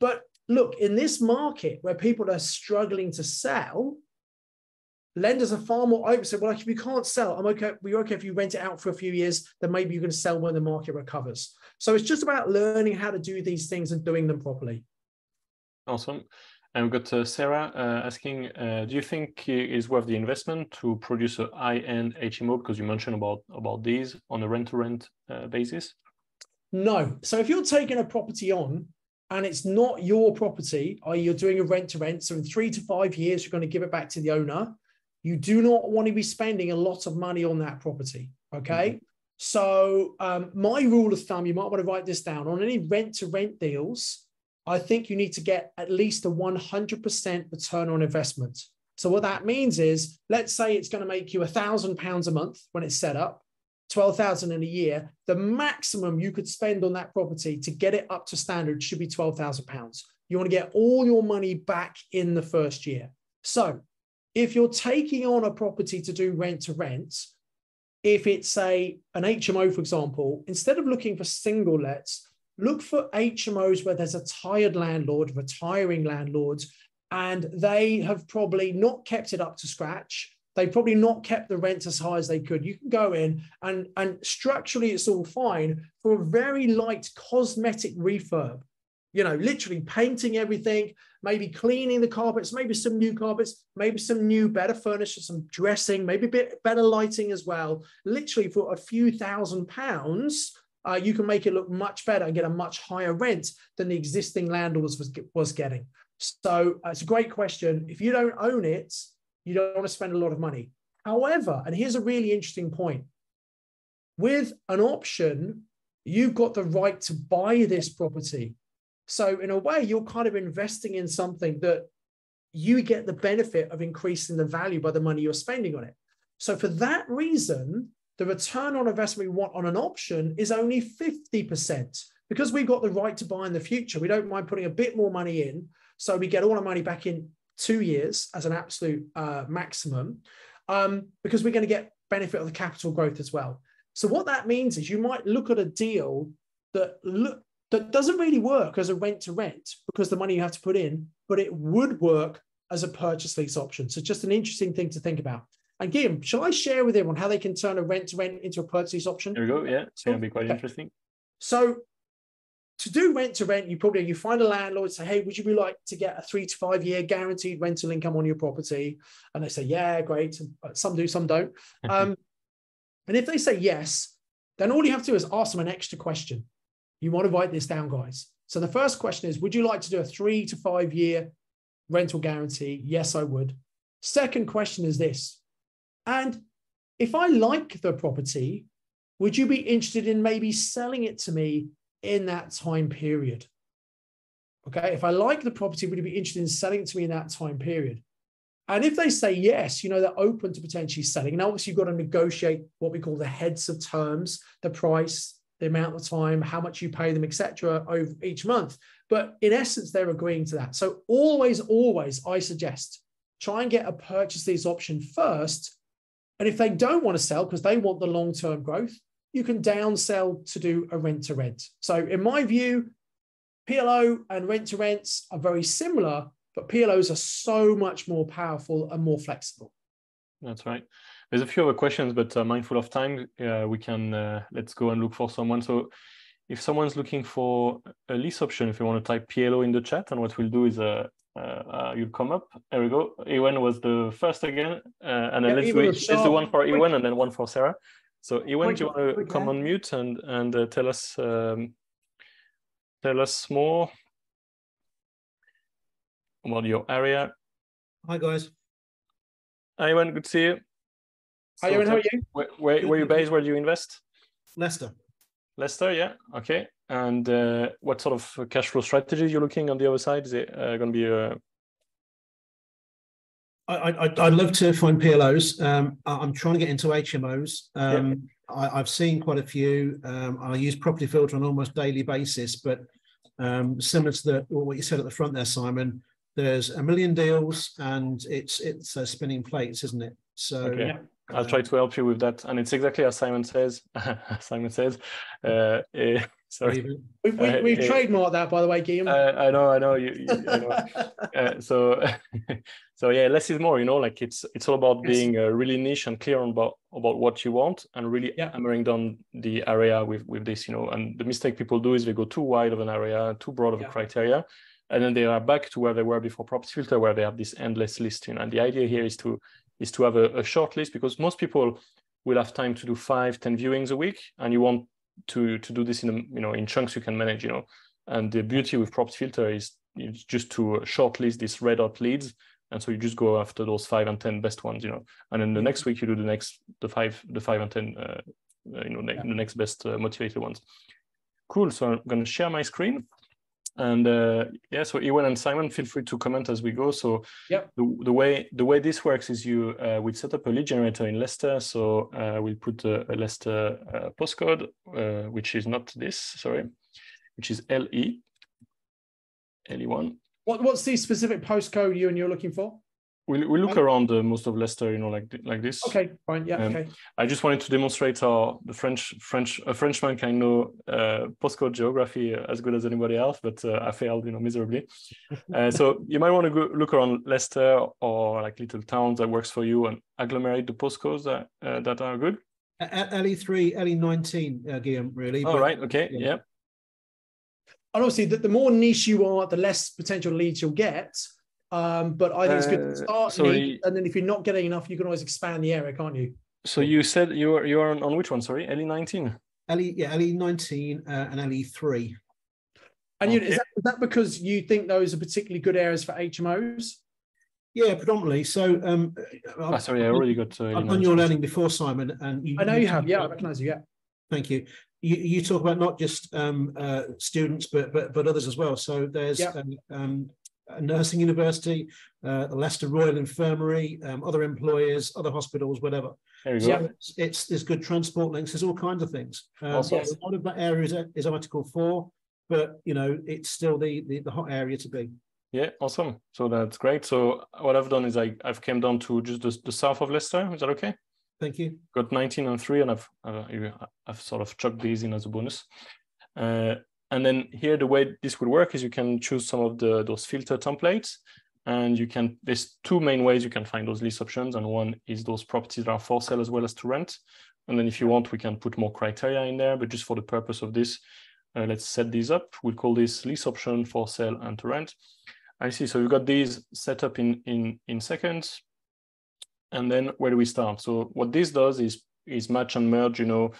But look, in this market where people are struggling to sell, lenders are far more open. So, well, like if you can't sell, I'm okay. We're okay if you rent it out for a few years, then maybe you're going to sell when the market recovers. So it's just about learning how to do these things and doing them properly. Awesome. And we've got uh, Sarah uh, asking, uh, do you think it is worth the investment to produce a high-end HMO? Because you mentioned about, about these on a rent-to-rent uh, basis. No. So if you're taking a property on and it's not your property, or you're doing a rent to rent. So in three to five years, you're going to give it back to the owner. You do not want to be spending a lot of money on that property. Okay. Mm-hmm. So um, my rule of thumb, you might want to write this down on any rent to rent deals. I think you need to get at least a 100% return on investment. So what that means is, let's say it's going to make you a thousand pounds a month when it's set up, 12,000 in a year. The maximum you could spend on that property to get it up to standard should be 12,000 pounds. You want to get all your money back in the first year. So if you're taking on a property to do rent to rent, if it's a an HMO, for example, instead of looking for single lets, look for HMOs where there's a tired landlord, retiring landlords, and they have probably not kept it up to scratch. They've probably not kept the rent as high as they could. You can go in and, and structurally it's all fine for a very light cosmetic refurb. You know, literally painting everything, maybe cleaning the carpets, maybe some new carpets, maybe some new better furniture, some dressing, maybe a bit better lighting as well. Literally for a few thousand pounds, uh, you can make it look much better and get a much higher rent than the existing landlord was, was getting. So uh, it's a great question. If you don't own it, you don't want to spend a lot of money. However, and here's a really interesting point with an option, you've got the right to buy this property. So, in a way, you're kind of investing in something that you get the benefit of increasing the value by the money you're spending on it. So, for that reason, the return on investment we want on an option is only 50%. Because we've got the right to buy in the future, we don't mind putting a bit more money in. So we get all our money back in two years as an absolute uh, maximum, um, because we're going to get benefit of the capital growth as well. So what that means is you might look at a deal that look that doesn't really work as a rent to rent because the money you have to put in, but it would work as a purchase lease option. So just an interesting thing to think about. And Guillaume, shall I share with everyone how they can turn a rent to rent into a purchase lease option? There we go. Yeah, it's going to be quite okay. interesting. So to do rent to rent, you probably you find a landlord say, "Hey, would you be like to get a three to five year guaranteed rental income on your property?" And they say, "Yeah, great." Some do, some don't. Um, and if they say yes, then all you have to do is ask them an extra question. You want to write this down, guys. So the first question is, would you like to do a three to five year rental guarantee? Yes, I would. Second question is this and if I like the property, would you be interested in maybe selling it to me in that time period? Okay. If I like the property, would you be interested in selling it to me in that time period? And if they say yes, you know, they're open to potentially selling. And obviously, you've got to negotiate what we call the heads of terms, the price, the amount of time, how much you pay them, etc., over each month. But in essence, they're agreeing to that. So always, always, I suggest try and get a purchase lease option first and if they don't want to sell because they want the long term growth, you can downsell to do a rent to rent. So, in my view, PLO and rent to rents are very similar, but PLOs are so much more powerful and more flexible. That's right. There's a few other questions, but uh, mindful of time, uh, we can uh, let's go and look for someone. So, if someone's looking for a lease option, if you want to type PLO in the chat, and what we'll do is uh, uh, uh, you'll come up. There we go. Ewan was the first again, uh, and then yeah, let's, do one for Ewan and then one for Sarah. So Ewan, do you want to come on mute and and uh, tell us um, tell us more about your area? Hi guys. Hi Ewan, good to see you. Hi so, Ewan, how are you? Where, where, where you based? Where do you invest? Leicester. Leicester, yeah. Okay. And uh, what sort of cash flow strategy you're looking on the other side? Is it uh, going to be a I, I, would love to find PLOs. Um, I'm trying to get into HMOs. Um, yeah. I, have seen quite a few. Um, I use Property Filter on almost daily basis, but um, similar to the, what you said at the front there, Simon, there's a million deals and it's it's uh, spinning plates, isn't it? So okay. I'll try to help you with that. And it's exactly as Simon says. Simon says, uh, uh, sorry. We've, we, have we, uh, trademarked that, by the way, Guillaume. Uh, I know, I know. You, you I know. Uh, so, so yeah, less is more. You know, like it's it's all about yes. being uh, really niche and clear about about what you want, and really yeah. hammering down the area with with this. You know, and the mistake people do is they go too wide of an area, too broad of yeah. a criteria, and then they are back to where they were before property filter, where they have this endless list. You know, and the idea here is to is to have a, a short list because most people will have time to do five, ten viewings a week, and you want to to do this in a, you know in chunks you can manage. You know, and the beauty with Property Filter is just to shortlist these red hot leads, and so you just go after those five and ten best ones. You know, and then the next week you do the next the five the five and ten uh, uh you know yeah. the next best uh, motivated ones. Cool. So I'm going to share my screen. And uh, yeah, so Ewan and Simon, feel free to comment as we go. So yeah, the, the way the way this works is you uh, we set up a lead generator in Leicester. So uh, we'll put a, a Leicester uh, postcode, uh, which is not this, sorry, which is LE, LE1. What, what's the specific postcode you and you're looking for? We we look around uh, most of Leicester, you know, like like this. Okay, fine, yeah, um, okay. I just wanted to demonstrate how the French French a Frenchman can know uh, postcode geography as good as anybody else, but uh, I failed, you know, miserably. Uh, so you might want to go look around Leicester or like little towns that works for you and agglomerate the postcodes that uh, that are good. LE3, LE19, uh, Guillaume, really. All right. Okay. Yeah. yeah. And obviously, the, the more niche you are, the less potential leads you'll get. Um, but I think it's good to uh, start sorry. and then if you're not getting enough, you can always expand the area, can't you? So you said you're you're on, on which one? Sorry, LE nineteen. LE yeah, LE nineteen uh, and LE three. And okay. you, is, that, is that because you think those are particularly good areas for HMOs? Yeah, predominantly. So, um, oh, sorry, I already got. Uh, I've done your learning before, Simon, and you, I know you, you have. Yeah, I recognise you. Yeah. Thank you. You, you talk about not just um, uh, students, but but but others as well. So there's yeah. um, um nursing university, uh, the Leicester Royal Infirmary, um, other employers, other hospitals, whatever. There you so go. It's, it's, there's good transport links. There's all kinds of things. Um, awesome. A lot of that area is, is, Article Four, but you know it's still the, the, the hot area to be. Yeah, awesome. So that's great. So what I've done is I I've came down to just the, the south of Leicester. Is that okay? Thank you. Got 19 and three, and I've uh, I've sort of chucked these in as a bonus. Uh, and then here, the way this would work is you can choose some of the those filter templates and you can, there's two main ways you can find those lease options. And one is those properties that are for sale as well as to rent. And then if you want, we can put more criteria in there, but just for the purpose of this, uh, let's set these up. We'll call this lease option for sale and to rent. I see, so we've got these set up in, in, in seconds. And then where do we start? So what this does is, is match and merge, you know,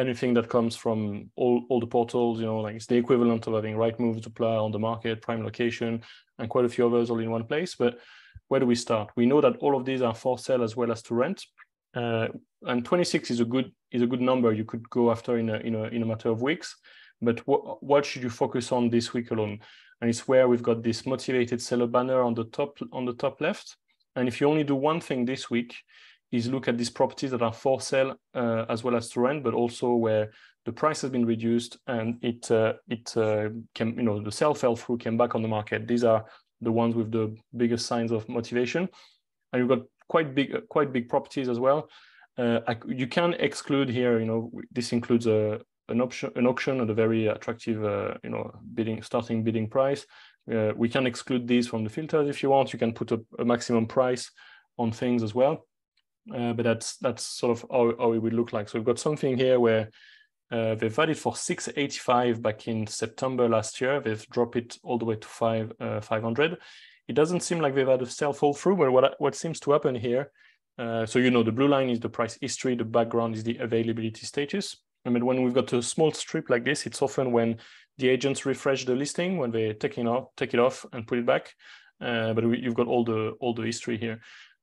anything that comes from all, all the portals, you know, like it's the equivalent of having Rightmove, Zoopla on the market, Prime Location, and quite a few others all in one place. But where do we start? We know that all of these are for sale as well as to rent. Uh, and 26 is a good is a good number you could go after in a in a, in a matter of weeks. But what what should you focus on this week alone? And it's where we've got this motivated seller banner on the top on the top left. And if you only do one thing this week, is look at these properties that are for sale uh, as well as to rent, but also where the price has been reduced and it uh, it uh, you know the sell fell through came back on the market. These are the ones with the biggest signs of motivation, and you've got quite big quite big properties as well. Uh, you can exclude here. You know this includes a an option an auction at a very attractive uh, you know bidding starting bidding price. Uh, we can exclude these from the filters if you want. You can put a, a maximum price on things as well uh, but that's that's sort of how, how, it would look like. So we've got something here where uh, they valued for 685 back in September last year. They've dropped it all the way to five uh, 500. It doesn't seem like they've had a sell fall through, but what what seems to happen here. Uh, so you know the blue line is the price history, the background is the availability status. I mean, when we've got a small strip like this, it's often when the agents refresh the listing when they take it off, take it off and put it back. Uh, but we, you've got all the all the history here.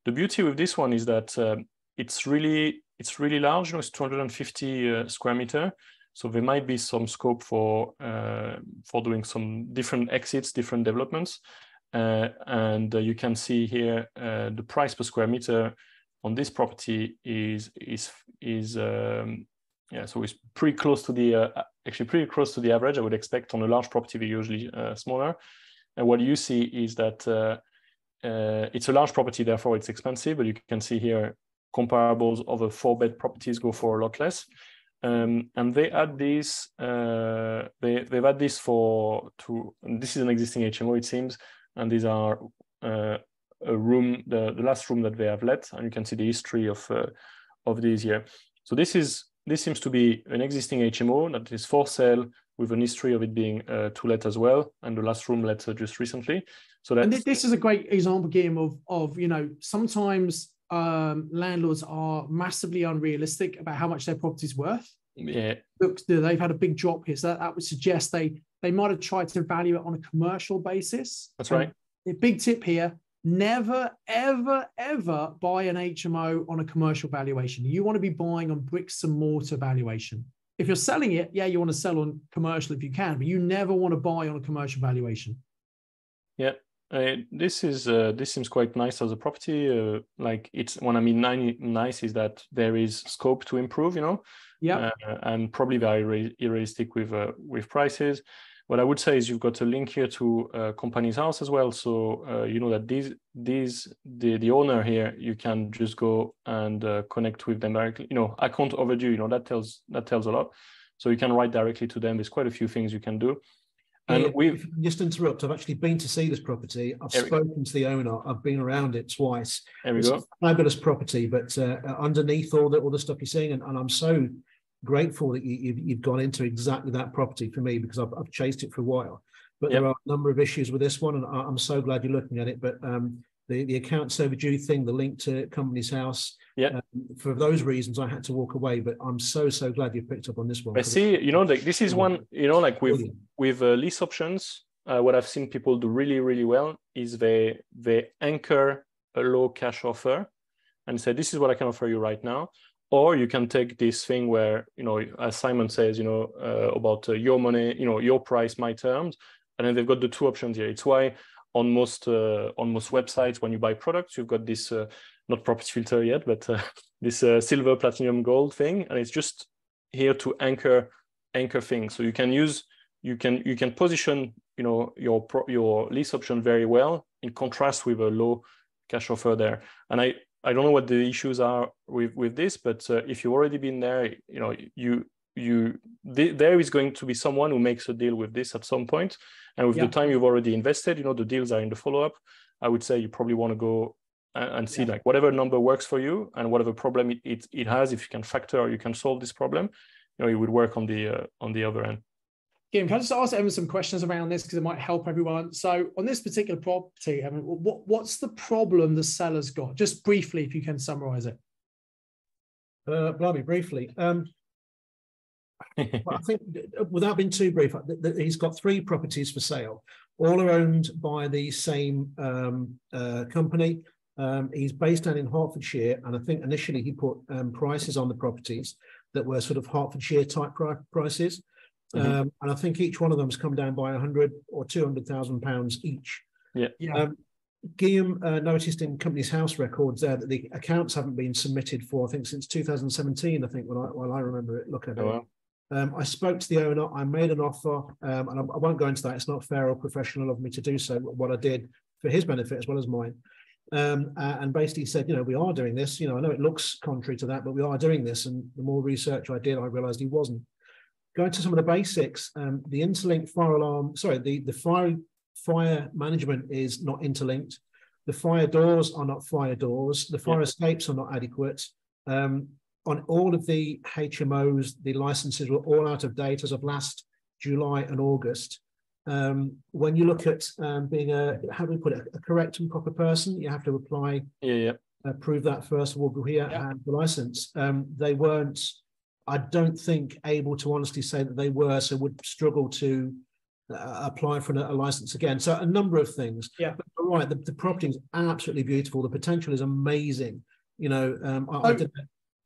The beauty with this one is that uh, it's really it's really large. You know, it's 250 uh, square meter. So there might be some scope for uh, for doing some different exits, different developments. Uh, and uh, you can see here uh, the price per square meter on this property is is is um, yeah, so it's pretty close to the actually pretty close to the average. I would expect on a large property, usually smaller. And what you see is that uh, it's a large property, therefore it's expensive, but you can see here comparables of a four bed properties go for a lot less. Um, and they add this, uh, they, they've had this for, to, this is an existing HMO, it seems, and these are uh, a room, the, the last room that they have let, and you can see the history of, uh, of these here. So this is, this seems to be an existing HMO that is for sale with an history of it being uh, to let as well, and the last room let uh, just recently. So that this is a great example game of of you know sometimes um, landlords are massively unrealistic about how much their property's worth. Yeah, look, they've had a big drop here, so that, that would suggest they they might have tried to value it on a commercial basis. That's right. The big tip here: never, ever, ever buy an HMO on a commercial valuation. You want to be buying on bricks and mortar valuation. if you're selling it, yeah, you want to sell on commercial if you can, but you never want to buy on a commercial valuation. Yeah, uh, this is uh, this seems quite nice as a property. Uh, like it's what I mean nice is that there is scope to improve, you know. Yeah. Uh, and probably very realistic with uh, with prices. What I would say is you've got a link here to uh, Companies House as well. So you know that these these the the owner here, you can just go and connect with them directly. You know, account overdue. You know that tells that tells a lot. So you can write directly to them. There's quite a few things you can do. And yeah, we've just interrupt. I've actually been to see this property. I've spoken to the owner. I've been around it twice. There we it's go. fabulous property, but uh, underneath all the all the stuff you're seeing, and, and I'm so grateful that you, have you've gone into exactly that property for me because I've, I've chased it for a while. But yep. there are a number of issues with this one, and I'm so glad you're looking at it. But um, the the accounts overdue thing, the link to Companies House, yeah. Um, for those reasons, I had to walk away. But I'm so so glad you picked up on this one. I see. You know, like this is one. You know, like with with uh, lease options, uh, what I've seen people do really really well is they they anchor a low cash offer and say this is what I can offer you right now. Or you can take this thing where you know, as Simon says, you know, uh, about uh, your money, you know, your price, my terms, and then they've got the two options here. It's why on most uh, on most websites when you buy products, you've got this uh, not property filter yet, but uh, this uh, silver, platinum, gold thing, and it's just here to anchor anchor things. So you can use you can you can position you know your pro, your lease option very well in contrast with a low cash offer there. And I I don't know what the issues are with with this, but uh, if you've already been there, you know you you th- there is going to be someone who makes a deal with this at some point and with yeah. the time you've already invested you know the deals are in the follow-up i would say you probably want to go and see yeah. like whatever number works for you and whatever problem it, it, it has if you can factor or you can solve this problem you know it would work on the uh, on the other end Kim, can I just ask Evan some questions around this because it might help everyone? So, on this particular property, Evan, what, what's the problem the seller's got? Just briefly, if you can summarize it. Uh, blimey, briefly. Um, I think, without being too brief, he's got three properties for sale. All are owned by the same um, uh, company. Um, he's based down in Hertfordshire, and I think initially he put um, prices on the properties that were sort of Hertfordshire type prices, mm-hmm. um, and I think each one of them has come down by a hundred or two hundred thousand pounds each. Yeah, yeah. Um, Guillaume uh, noticed in Companies House records there that the accounts haven't been submitted for I think since 2017. I think when I when I remember it looking at oh, it. Wow. Um, I spoke to the owner. I made an offer, um, and I, I, won't go into that. It's not fair or professional of me to do so. What I did for his benefit as well as mine um, uh, and basically said, you know, we are doing this. You know, I know it looks contrary to that, but we are doing this. And the more research I did, I realized he wasn't. Going to some of the basics, um, the interlinked fire alarm, sorry, the, the fire, fire management is not interlinked. The fire doors are not fire doors. The fire yeah. escapes are not adequate. Um, on all of the HMOs, the licenses were all out of date as of last July and August. Um, when you look at um, being a how do we put it a correct and proper person, you have to apply. Yeah, yeah. Uh, prove that first of all here yeah. and the license. Um, they weren't. I don't think able to honestly say that they were, so would struggle to uh, apply for a, a, license again. So a number of things. Yeah, but right. The, the property is absolutely beautiful. The potential is amazing. You know, um, I, I did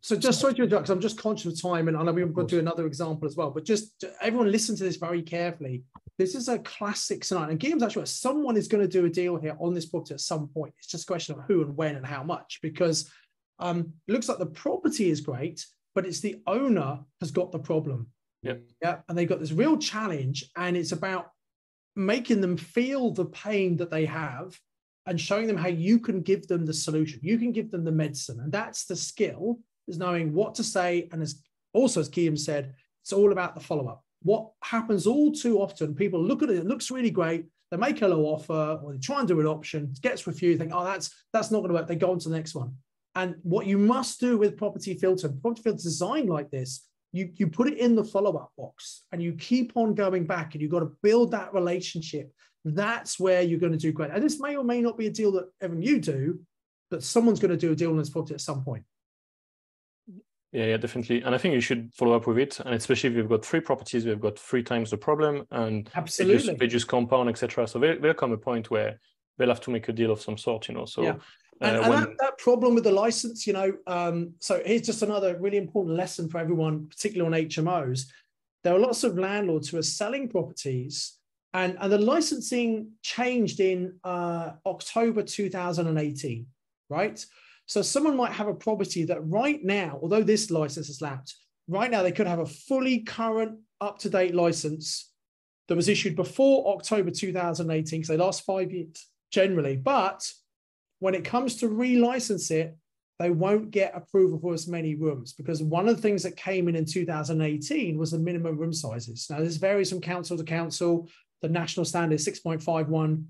so just sorry to interrupt, because I'm just conscious of time, and I know we're going to do another example as well. But just everyone listen to this very carefully. This is a classic scenario, and Guillaume's actually someone is going to do a deal here on this property at some point. It's just a question of who and when and how much, because um, it looks like the property is great, but it's the owner has got the problem. Yeah, yeah, and they've got this real challenge, and it's about making them feel the pain that they have and showing them how you can give them the solution. You can give them the medicine, and that's the skill is knowing what to say. And as also, as Guillaume said, it's all about the follow up. What happens all too often, people look at it, it looks really great. They make a low offer or they try and do an option, gets refused, think, oh, that's that's not going to work. They go on to the next one. And what you must do with property filter, property filter design like this, you, you put it in the follow-up box and you keep on going back and you've got to build that relationship. That's where you're going to do great. And this may or may not be a deal that even you do, but someone's going to do a deal on this property at some point. Yeah, yeah, definitely. And I think you should follow up with it. And especially if you've got three properties, we've got three times the problem and absolutely they just, they just compound, etc. So there, there'll come a point where they'll have to make a deal of some sort, you know. So yeah. and, and when... that, that, problem with the license, you know, um, so here's just another really important lesson for everyone, particularly on HMOs. There are lots of landlords who are selling properties, and, and the licensing changed in uh, October 2018, right? So someone might have a property that right now, although this license has lapsed, right now they could have a fully current, up to date license that was issued before October 2018, because they last five years generally. But when it comes to relicense it, they won't get approval for as many rooms because one of the things that came in in 2018 was the minimum room sizes. Now, this varies from council to council. The national standard is 6.51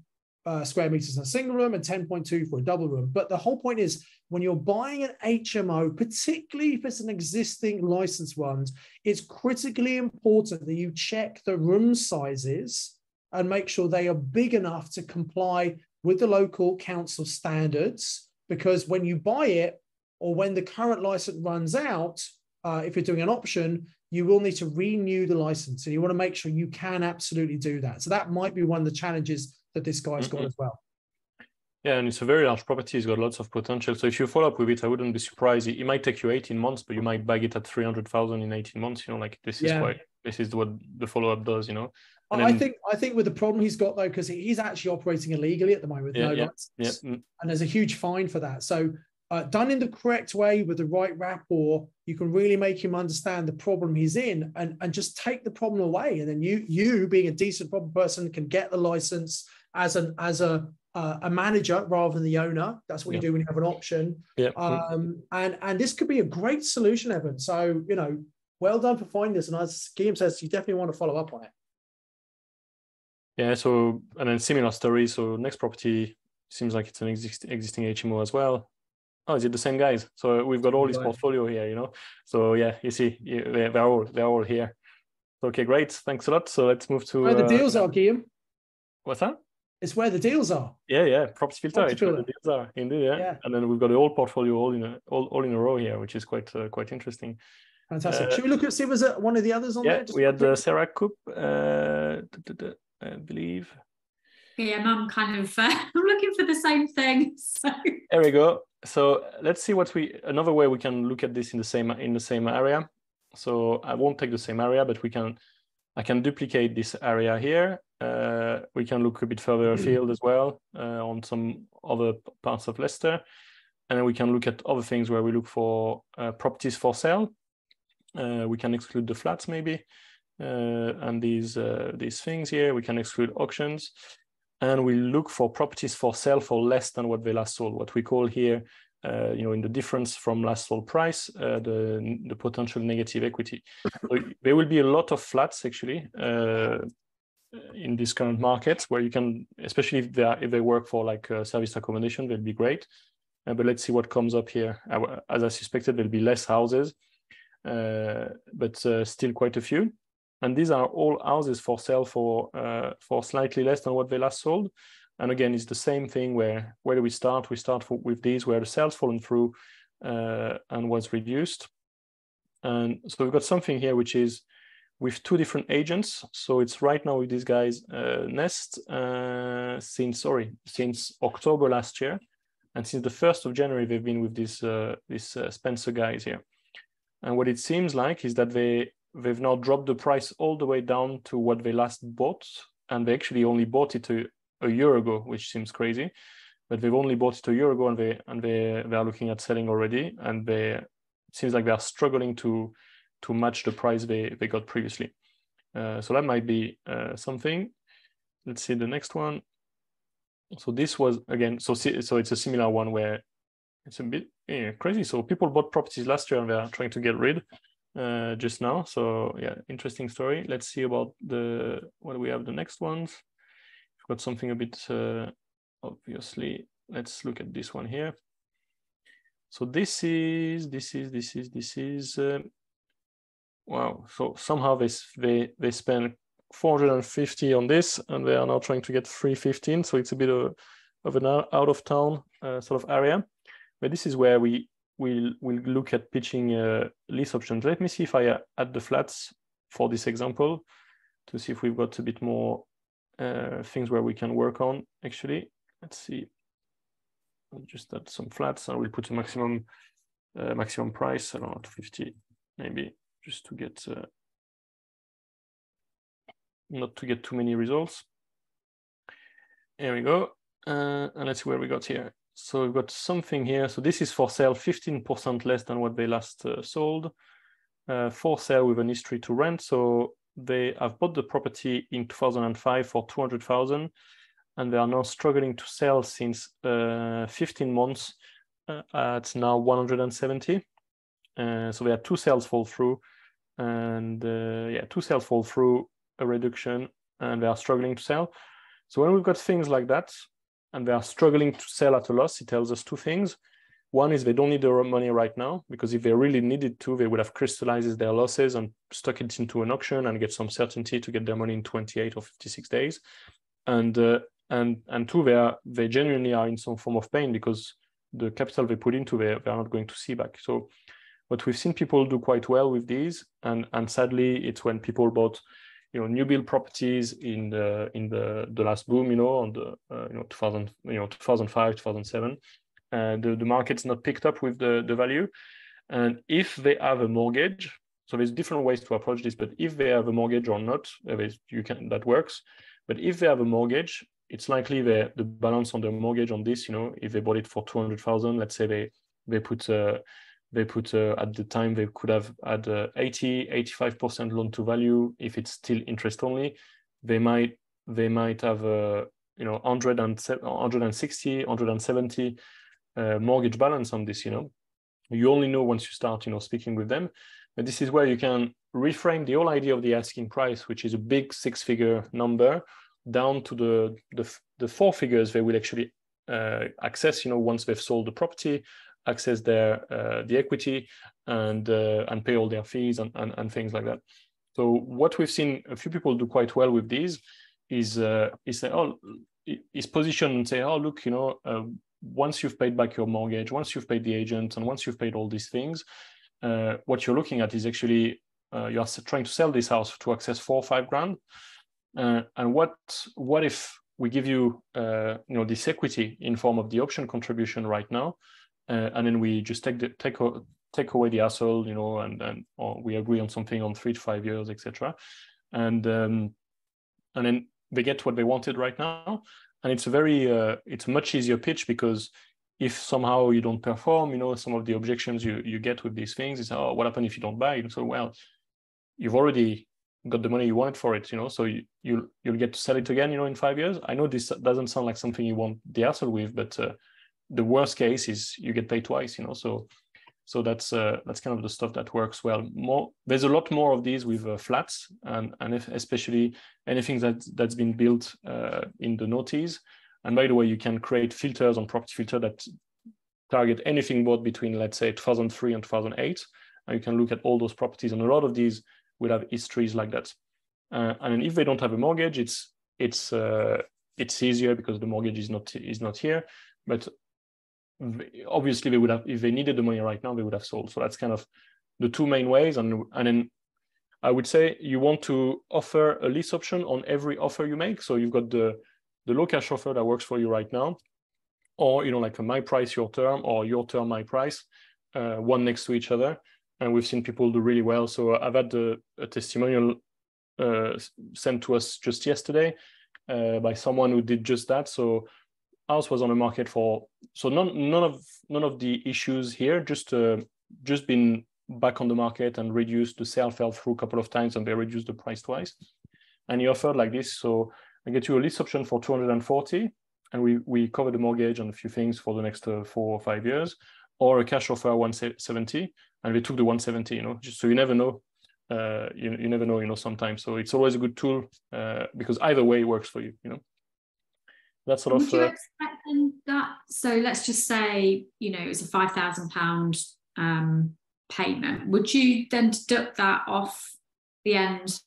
uh, square meters in a single room and 10.2 for a double room. But the whole point is when you're buying an HMO, particularly if it's an existing licensed one, it's critically important that you check the room sizes and make sure they are big enough to comply with the local council standards because when you buy it or when the current license runs out, uh, if you're doing an option, you will need to renew the license. So you want to make sure you can absolutely do that. So that might be one of the challenges that this guy's mm-hmm. got as well. Yeah, and it's a very large property. It's got lots of potential. So if you follow up with it, I wouldn't be surprised. It, might take you 18 months, but you might bag it at 300,000 in 18 months. You know, like this is yeah. quite, this is what the follow up does, you know. Then, I think I think with the problem he's got though, because he's actually operating illegally at the moment with yeah, no yeah, license, yeah. Mm. and there's a huge fine for that. So uh, done in the correct way with the right rapport, you can really make him understand the problem he's in, and and just take the problem away. And then you you being a decent proper person can get the license as an as a uh, a manager rather than the owner. That's what you do when you have an option. Yeah. Um, and and this could be a great solution, Evan. So you know, well done for finding this. And as Guillaume says, you definitely want to follow up on it. Yeah, so and then similar story. So next property seems like it's an exist, existing HMO as well. Oh, is it the same guys? So we've got all this portfolio here, you know. So yeah, you see, they're all they're all here. Okay, great. Thanks a lot. So let's move to where the uh, deals are, Guillaume. What's that? It's where the deals are. Yeah, yeah. Property filter. Property filter. the deals are indeed. Yeah. yeah. And then we've got the whole portfolio all in a all, all in a row here, which is quite uh, quite interesting. Fantastic. Uh, Should we look at see was it one of the others on yeah, there? Yeah, we had the Sarah Coop. Uh, I believe. Yeah, I'm kind of uh, I'm looking for the same thing. So there we go. So let's see what we another way we can look at this in the same in the same area. So I won't take the same area, but we can I can duplicate this area here. Uh, we can look a bit further afield as well uh, on some other parts of Leicester. And then we can look at other things where we look for uh, properties for sale. Uh, we can exclude the flats maybe uh, and these uh, these things here. We can exclude auctions, and we look for properties for sale for less than what they last sold. What we call here, uh, you know, in the difference from last sold price, uh, the the potential negative equity. So there will be a lot of flats actually uh, in this current market where you can, especially if they are, if they work for like service accommodation, they'll be great. but let's see what comes up here. As I suspected, there'll be less houses. Uh, but uh, still quite a few and these are all houses for sale for uh, for slightly less than what they last sold. And again, it's the same thing where where do we start? We start for, with these where the sales fallen through uh, and was reduced. And so we've got something here which is with two different agents. So it's right now with these guys uh, Nest uh, since sorry since October last year, and since the first of January they've been with this uh, this uh, Spencer guys here. And what it seems like is that they they've now dropped the price all the way down to what they last bought, and they actually only bought it a, a year ago, which seems crazy. But they've only bought it a year ago, and they and they they are looking at selling already, and they it seems like they are struggling to to match the price they they got previously. Uh, so that might be uh, something. Let's see the next one. So this was again so so it's a similar one where it's a bit yeah, crazy. So people bought properties last year and they're trying to get rid uh, just now. So yeah, interesting story. Let's see about the what do we have the next ones. We've got something a bit uh, obviously. Let's look at this one here. So this is this is this is this is uh, wow. So somehow they they they spend 450 on this, and they are now trying to get 315. So it's a bit of, of an out of town uh, sort of area. But this is where we we'll, we'll look at pitching uh, lease options. Let me see if I uh, add the flats for this example to see if we've got a bit more uh, things where we can work on actually. Let's see. I'll just add some flats. I will put a maximum uh, maximum price. Know, 250 maybe, just to get uh, not to get too many results. Here we go. Uh, and let's see where we got here. So we've got something here. So this is for sale 15% less than what they last uh, sold. Uh, for sale with an history to rent. So they have bought the property in 2005 for 200,000 and they are now struggling to sell since uh, 15 months uh, at now 170. Uh, so they had two sales fall through and uh, yeah, two sales fall through a reduction and they are struggling to sell. So when we've got things like that and they are struggling to sell at a loss, it tells us two things. One is they don't need the money right now because if they really needed to, they would have crystallized their losses and stuck it into an auction and get some certainty to get their money in 28 or 56 days. And uh, and and two, they are they genuinely are in some form of pain because the capital they put into they, they are not going to see back. So what we've seen people do quite well with these, and and sadly, it's when people bought you know new build properties in the in the the last boom you know on the uh, you know 2000 you know 2005 2007 uh, the, the market's not picked up with the, the value. And if they have a mortgage, so there's different ways to approach this, but if they have a mortgage or not, uh, you can that works. But if they have a mortgage, it's likely the the balance on the mortgage on this, you know, if they bought it for 200,000, let's say they they put uh, they put uh, at the time they could have had uh, 80 85% loan to value if it's still interest only. They might they might have a uh, you know 100 and 160 170 uh, mortgage balance on this you know. You only know once you start you know speaking with them. But this is where you can reframe the whole idea of the asking price which is a big six figure number down to the the, the four figures they will actually uh, access you know once they've sold the property access their uh, the equity and uh, and pay all their fees and, and, and things like that so what we've seen a few people do quite well with these is uh, is say oh is position and say oh look you know once you've paid back your mortgage, once you've paid the agent, and once you've paid all these things, uh, what you're looking at is actually uh, you're trying to sell this house to access four or five grand. Uh, and what what if we give you you know this equity in form of the option contribution right now, uh, and then we just take the take take away the hassle, you know, and and we agree on something on three to five years, etc. And um, and then they get what they wanted right now, and it's a very uh, it's a much easier pitch because if somehow you don't perform, you know, some of the objections you you get with these things is, oh, what happened if you don't buy? And so, well, you've already got the money you wanted for it, you know, so you, you'll you'll get to sell it again, you know, in five years. I know this doesn't sound like something you want the hassle with, but uh, the worst case is you get paid twice, you know. So so that's uh, that's kind of the stuff that works well. More there's a lot more of these with uh, flats and and especially anything that that's been built uh, in the notice. And by the way, you can create filters on property filter that target anything bought between let's say 2003 and 2008, and you can look at all those properties. And a lot of these will have histories like that. Uh, and if they don't have a mortgage, it's it's uh, it's easier because the mortgage is not is not here. But obviously they would have if they needed the money right now they would have sold. So that's kind of the two main ways. And and then i would say you want to offer a lease option on every offer you make. So you've got the the low cash offer that works for you right now or you know like a my price your term or your term my price uh, one next to each other. And we've seen people do really well. So i've had a, a testimonial uh, sent to us just yesterday uh, by someone who did just that. So house was on the market for so none none of none of the issues here just uh, just been back on the market and reduced the sale fell through a couple of times and they reduced the price twice. And he offered like this so i get you a lease option for 240 and we we cover the mortgage and a few things for the next uh, four or five years or a cash offer 170 and we took the 170 you know just so you never know uh, you, you never know you know sometimes. So it's always a good tool uh, because either way works for you you know that sort Would of. you uh, expect then that? So let's just say you know it's a five thousand pound um, payment. Would you then deduct that off the end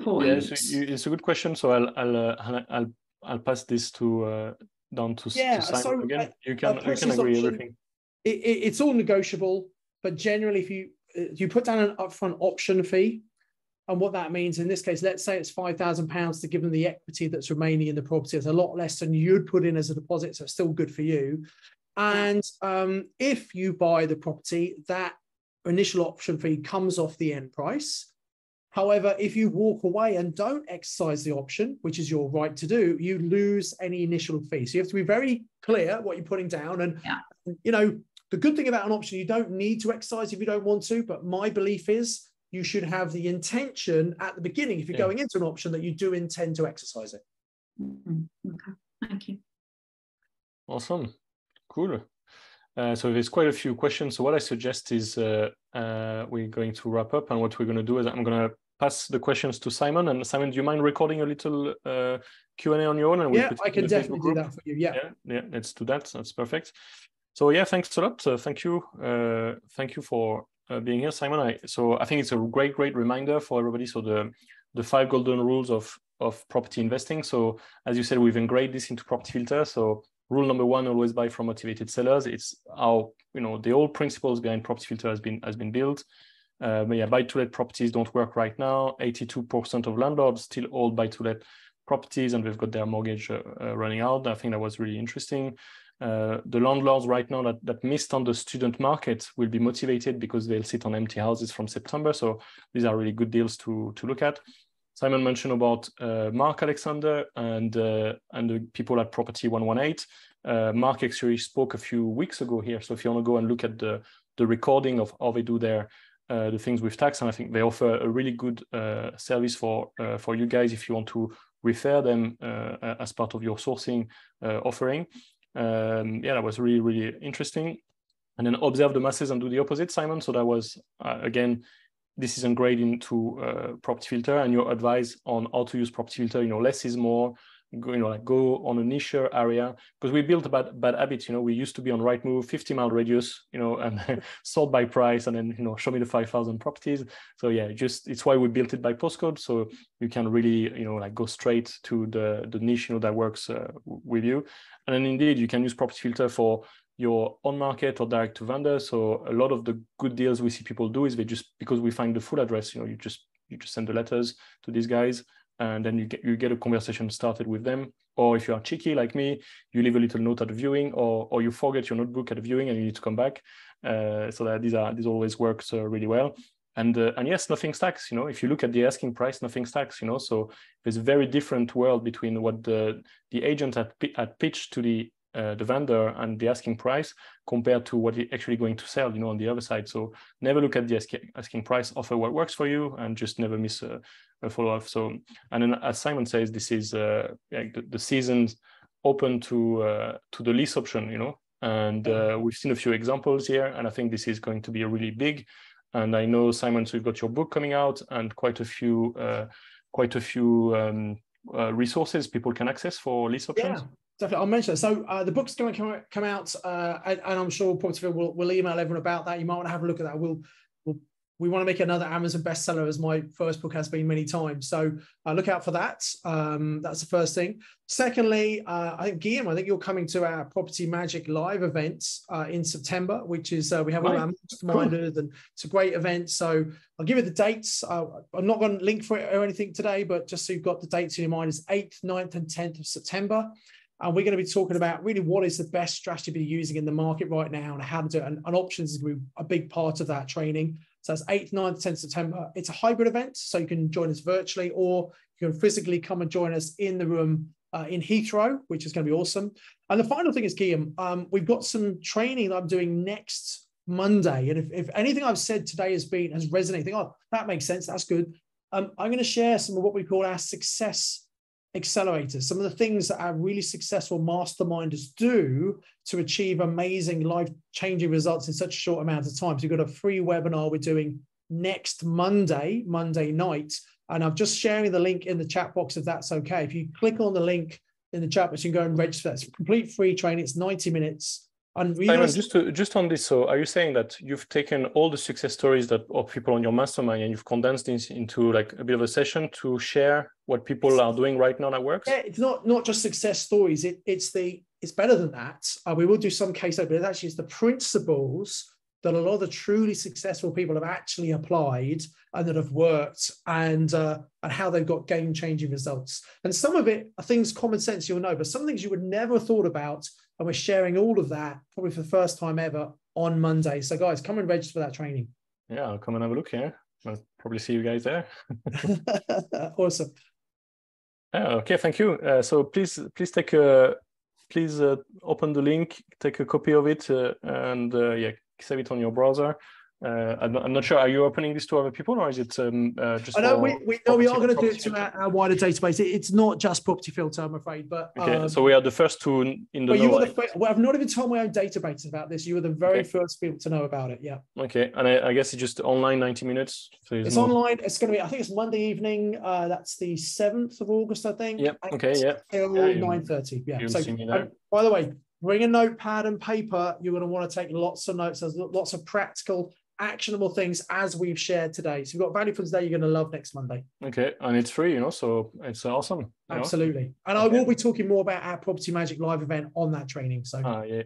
point? Yeah, it's a, it's a good question. So I'll I'll uh, I'll, I'll pass this to uh, down to, Yeah, to Simon so, again. uh, You can you can agree option- everything. it, it, it's all negotiable, but generally, if you uh, you put down an upfront option fee, and what that means in this case, let's say it's five thousand pounds to give them the equity that's remaining in the property. It's a lot less than you'd put in as a deposit, so it's still good for you. And um, if you buy the property, that initial option fee comes off the end price. However, if you walk away and don't exercise the option, which is your right to do, you lose any initial fee. So you have to be very clear what you're putting down. And, yeah. you know, the good thing about an option, you don't need to exercise if you don't want to. But my belief is you should have the intention at the beginning, if you're yeah. going into an option, that you do intend to exercise it. Mm-hmm. Okay. Thank you. Awesome. Cool. Uh, so there's quite a few questions. So what I suggest is uh, uh, we're going to wrap up, and what we're going to do is I'm going to pass the questions to Simon. And Simon, do you mind recording a little uh, Q and A on your own? And yeah, I can definitely do that for you. Yeah. yeah, yeah, let's do that. That's perfect. So yeah, thanks a lot. Uh, thank you, uh, thank you for being here, Simon. I, so I think it's a great, great reminder for everybody. So the the five golden rules of of property investing. So as you said, we've engraved this into Property Filter. So rule number one always buy from motivated sellers it's how you know the old principles behind property filter has been has been built uh, but yeah buy to let properties don't work right now 82% of landlords still hold buy to let properties and they've got their mortgage uh, uh, running out i think that was really interesting uh, the landlords right now that, that missed on the student market will be motivated because they'll sit on empty houses from september so these are really good deals to to look at Simon mentioned about uh, Mark Alexander and uh, and the people at Property 118. Uh, Mark actually spoke a few weeks ago here. So if you want to go and look at the the recording of how they do their the things with tax, and I think they offer a really good uh, service for for you guys if you want to refer them as part of your sourcing offering. Um, yeah, that was really really interesting. And then observe the masses and do the opposite, Simon. So that was again this is engraved into uh, property filter. And your advice on how to use property filter you know less is more. Go, you know like go on a niche area. Because we built bad, bad habits you know we used to be on Rightmove 50 mile radius you know and sort by price and then you know show me the 5000 properties. So yeah just it's why we built it by postcode. So you can really you know like go straight to the the niche you know that works uh, with you and then indeed you can use property filter for your on market or direct to vendor. So a lot of the good deals we see people do is they just because we find the full address, you know, you just you just send the letters to these guys and then you get you get a conversation started with them. Or if you are cheeky like me, you leave a little note at the viewing, or or you forget your notebook at the viewing and you need to come back. Uh, so that these are these always works uh, really well. And uh, and yes, nothing stacks. You know, if you look at the asking price, nothing stacks. You know, so there's a very different world between what the the agent had, had pitched to the uh, the vendor and the asking price compared to what it's actually going to sell, you know, on the other side. So never look at the asking price, offer what works for you, and just never miss a, a follow up. So, and then as Simon says, this is uh, like the, the seasons open to uh, to the lease option, you know, and uh, we've seen a few examples here, and I think this is going to be a really big. And I know Simon, so you've got your book coming out, and quite a few, uh, quite a few um, uh, resources people can access for lease options. Yeah definitely. I'll mention it. So uh, the book's going to come, come out, uh, and, and, I'm sure Property Filter will, will email everyone about that. You might want to have a look at that. We'll we want to make another Amazon bestseller, as my first book has been many times. So uh, look out for that. Um, that's the first thing. Secondly, uh, I think Guillaume, I think you're coming to our Property Magic live event uh, in September, which is uh, we have right. all our masterminders, cool. and it's a great event. So I'll give you the dates. Uh, I'm not going to link for it or anything today, but just so you've got the dates in your mind, is 8th, 9th, and 10th of September. And we're going to be talking about really what is the best strategy to be using in the market right now and how to do it. And, and options is going to be a big part of that training. So that's 8th, 9th, 10th September. It's a hybrid event, so you can join us virtually or you can physically come and join us in the room uh, in Heathrow, which is going to be awesome. And the final thing is, Guillaume, um, we've got some training that I'm doing next Monday. And if, if anything I've said today has been has resonated, oh, that makes sense, that's good. Um, I'm going to share some of what we call our success accelerators, some of the things that our really successful masterminders do to achieve amazing life changing results in such a short amount of time. So, you've got a free webinar we're doing next Monday, Monday night. And I'm just sharing the link in the chat box if that's okay. If you click on the link in the chat box, you can go and register. It's complete free training, it's 90 minutes. And Simon, just to, just on this, so are you saying that you've taken all the success stories that of people on your mastermind and you've condensed this into like a bit of a session to share what people are doing right now that works? Yeah, it's not not just success stories. It, it's the it's better than that. Uh, we will do some case study, but it actually is the principles that a lot of the truly successful people have actually applied and that have worked and uh, and how they've got game changing results. And some of it are things common sense you'll know, but some things you would never have thought about And we're sharing all of that probably for the first time ever on Monday. So, guys, come and register for that training. Yeah, I'll come and have a look here. I'll probably see you guys there. awesome. Uh, okay, thank you. Uh, so please, please take a, please uh, open the link, take a copy of it, uh, and uh, yeah, save it on your browser. Uh, I'm, not, I'm, not, sure. Are you opening this to other people, or is it um, uh, just? I know we, we, no, we are going to do it to our, our, wider database. It, it's not just property filter, I'm afraid. But okay, um, so we are the first two in the. But you were the first, well, I've not even told my own database about this. You were the very okay. first people to know about it. Yeah. Okay, and I, I guess it's just online, 90 minutes. So it's online. It's going to be. I think it's Monday evening. Uh, that's the seventh of August, I think. Yeah. Okay. Yeah. Till yeah, nine thirty. Yeah. So, um, by the way, bring a notepad and paper. You're going to want to take lots of notes. There's lots of practical actionable things as we've shared today. So you've got value for today you're going to love next Monday. Okay. And it's free, you know, so it's awesome. Absolutely. Know? And. I will be talking more about our Property Magic live event on that training. So, ah, yeah.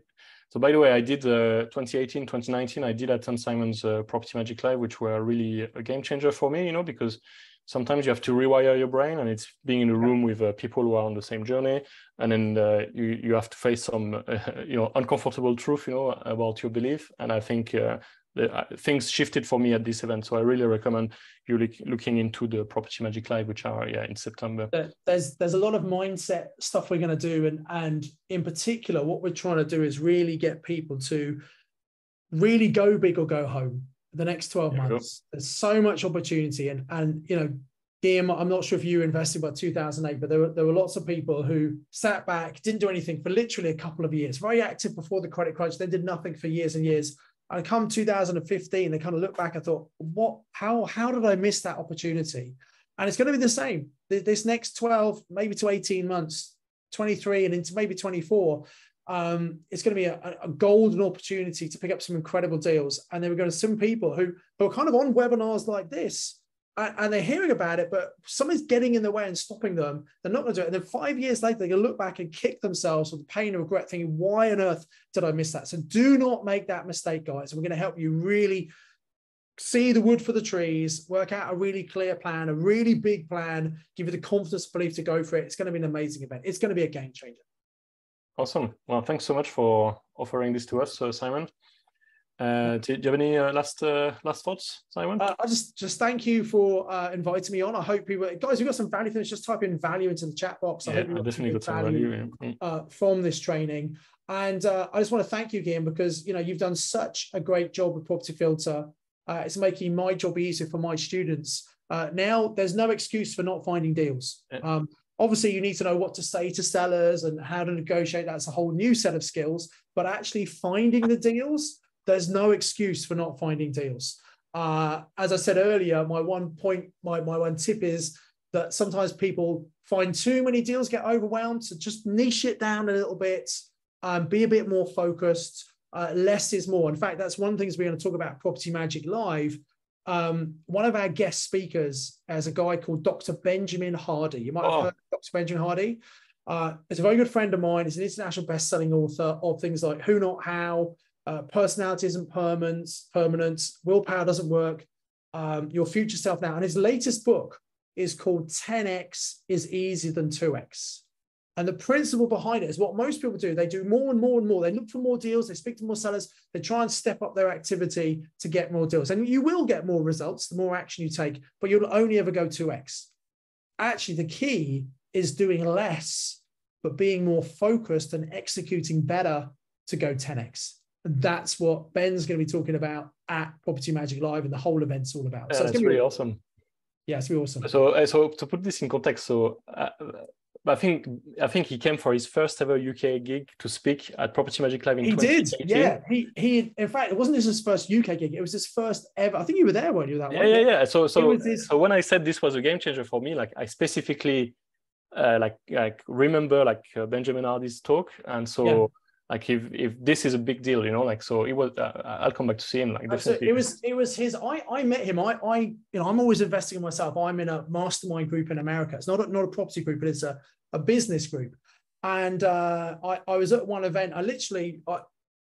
So by the way, I did uh, 2018, 2019, I did attend Simon's uh, Property Magic Live, which were really a game changer for me, you know, because sometimes you have to rewire your brain and it's being in a room with uh, people who are on the same journey and then uh, you, you have to face some uh, you know uncomfortable truth you know about your belief and i think uh, Uh, things shifted for me at this event. So I really recommend you look, looking into the Property Magic Live, which are yeah in September. There's there's a lot of mindset stuff we're going to do, and and in particular, what we're trying to do is really get people to really go big or go home. The next 12 yeah, months, there's so much opportunity, and and you know I'm not sure if you invested by 2008, but there were, there were lots of people who sat back, didn't do anything for literally a couple of years, very active before the credit crunch, then did nothing for years and years. And come 2015, they kind of look back and thought, what, how, how did I miss that opportunity? And it's going to be the same. This next 12, maybe to 18 months, 23 and into maybe 24, um, it's going to be a, a, golden opportunity to pick up some incredible deals. And then we're going to some people who, who are kind of on webinars like this and they're hearing about it, but something's getting in the way and stopping them. They're not going to do it. And then five years later, they're going to look back and kick themselves with the pain and regret, thinking, why on earth did I miss that? So do not make that mistake, guys. We're going to help you really see the wood for the trees, work out a really clear plan, a really big plan, give you the confidence, belief to go for it. It's going to be an amazing event. It's going to be a game changer. Awesome. Well, thanks so much for offering this to us, uh, Simon. Uh, do, do, you have any uh, last uh, last thoughts, Simon? Uh, I just just thank you for uh, inviting me on. I hope people, guys, you got some value this. Just type in value into the chat box. I yeah, I definitely got some value, value uh, from this training. And I just want to thank you again because you know you've done such a great job with Property Filter. it's making my job easier for my students. now there's no excuse for not finding deals. Yeah. Um, obviously you need to know what to say to sellers and how to negotiate that's a whole new set of skills but actually finding the deals there's no excuse for not finding deals. Uh, as I said earlier, my one point, my, my one tip is that sometimes people find too many deals, get overwhelmed. So just niche it down a little bit, um, be a bit more focused. Uh, less is more. In fact, that's one of the things we're going to talk about Property Magic Live. Um, one of our guest speakers is a guy called Dr. Benjamin Hardy. You might have oh. heard Dr. Benjamin Hardy. Uh, it's a very good friend of mine. He's an international best-selling author of things like Who Not How, uh, personality isn't permanent, permanent, willpower doesn't work, um, your future self now. And his latest book is called 10x is easier than 2x. And the principle behind it is what most people do. They do more and more and more. They look for more deals. They speak to more sellers. They try and step up their activity to get more deals. And you will get more results the more action you take, but you'll only ever go 2x. Actually, the key is doing less, but being more focused and executing better to go 10x. And that's what Ben's going to be talking about at Property Magic Live, and the whole event's all about. Yeah, so it's really be, awesome. Yeah, it's really awesome. So, uh, so to put this in context, so uh, I think I think he came for his first ever UK gig to speak at Property Magic Live in. He did, yeah. He he. In fact, it wasn't his first UK gig; it was his first ever. I think you were there when you were that yeah, one. Yeah, yeah, yeah. So so his... so when I said this was a game changer for me, like I specifically uh, like like remember like uh, Benjamin Hardy's talk, and so. Yeah like if if this is a big deal you know like so it was uh, i'll come back to see him like definitely. it was it was his i i met him i i you know i'm always investing in myself. I'm in a mastermind group in america. It's not a, not a property group but it's a, a business group. And uh, I, I was at one event. I literally I,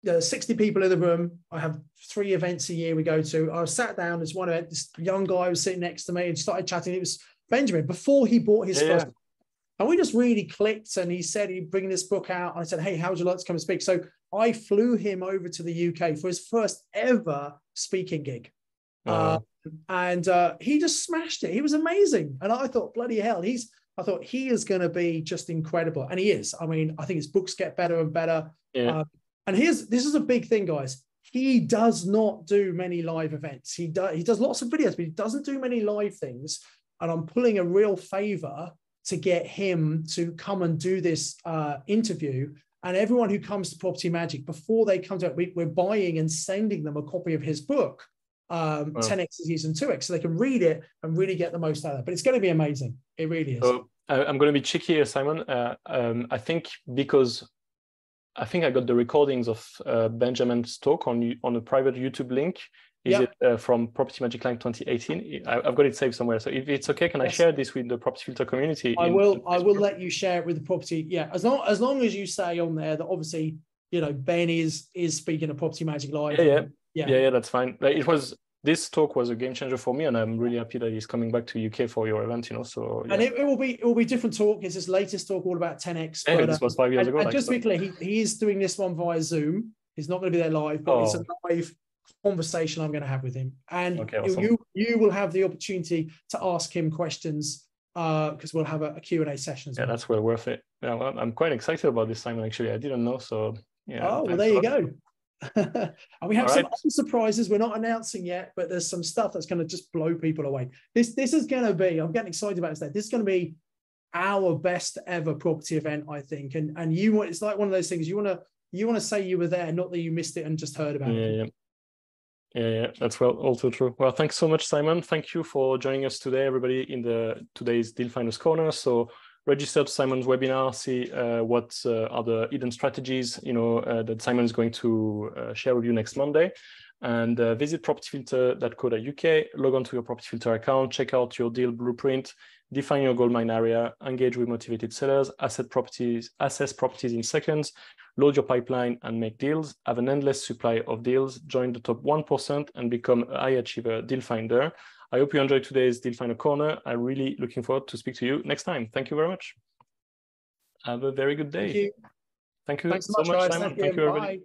there's 60 people in the room. I have three events a year we go to. I was sat down there's one event this young guy was sitting next to me and started chatting. It was benjamin before he bought his yeah, first And we just really clicked. And he said he'd bring this book out. I said, Hey, how would you like to come and speak? So I flew him over to the UK for his first ever speaking gig. Uh, and uh, he just smashed it. He was amazing. And I thought, bloody hell, he's, I thought he is going to be just incredible. And he is. I mean, I think his books get better and better. Yeah. Uh, and here's, this is a big thing, guys. He does not do many live events. He does, he does lots of videos, but he doesn't do many live things. And I'm pulling a real favor to get him to come and do this uh, interview. And everyone who comes to Property Magic, before they come to it, we, we're buying and sending them a copy of his book um, wow. 10x is and 2x so they can read it and really get the most out of it. But it's going to be amazing. It really is. So, I'm going to be cheeky here, Simon. Uh, um, I think because I think I got the recordings of uh, Benjamin's talk on on a private YouTube link. Is yep. it uh, from Property Magic Live 2018? I, have got it saved somewhere. So if it's okay, can yes. I share this with the Property Filter community? I will. I will let you share it with the property. Yeah, as long as long as you say on there that obviously you know Ben is is speaking of Property Magic Live. Yeah, yeah yeah. yeah, yeah, that's fine. It was this talk was a game changer for me, and I'm really happy that he's coming back to UK for your event. You know, so yeah. and it, it, will be it will be different talk. It's his latest talk all about 10x. Yeah, but, this was five years and, ago. And like, just to be clear, he, he is doing this one via Zoom. He's not going to be there live, but oh. it's a live conversation I'm going to have with him, and okay, awesome. you you will have the opportunity to ask him questions because uh, we'll have a, a Q&A session. yeah, that's well worth it. Yeah, well, I'm quite excited about this Simon. Actually, I didn't know, so yeah. Oh well, there you go. and we have All some right. surprises we're not announcing yet, but there's some stuff that's going to just blow people away. This this is going to be. I'm getting excited about this. This is going to be our best ever property event, I think. And and you want it's like one of those things you want to you want to say you were there, not that you missed it and just heard about yeah, it. Yeah. Yeah, yeah, that's well also true. Well, thanks so much, Simon. Thank you for joining us today, everybody, in the today's Deal Finders Corner. So register to Simon's webinar, see uh, what uh, are the hidden strategies you know uh, that Simon is going to uh, share with you next Monday. And uh, visit propertyfilter.co.uk, log on to your Property Filter account, check out your deal blueprint, define your goldmine area, engage with motivated sellers, asset properties, assess properties in seconds, load your pipeline and make deals, have an endless supply of deals, join the top 1% and become a high achiever deal finder. I hope you enjoyed today's Deal Finder Corner. I'm really looking forward to speak to you next time. Thank you very much. Have a very good day. Thank you. Thank you Thanks so much, much Simon. Thank you, Thank you everybody. Bye.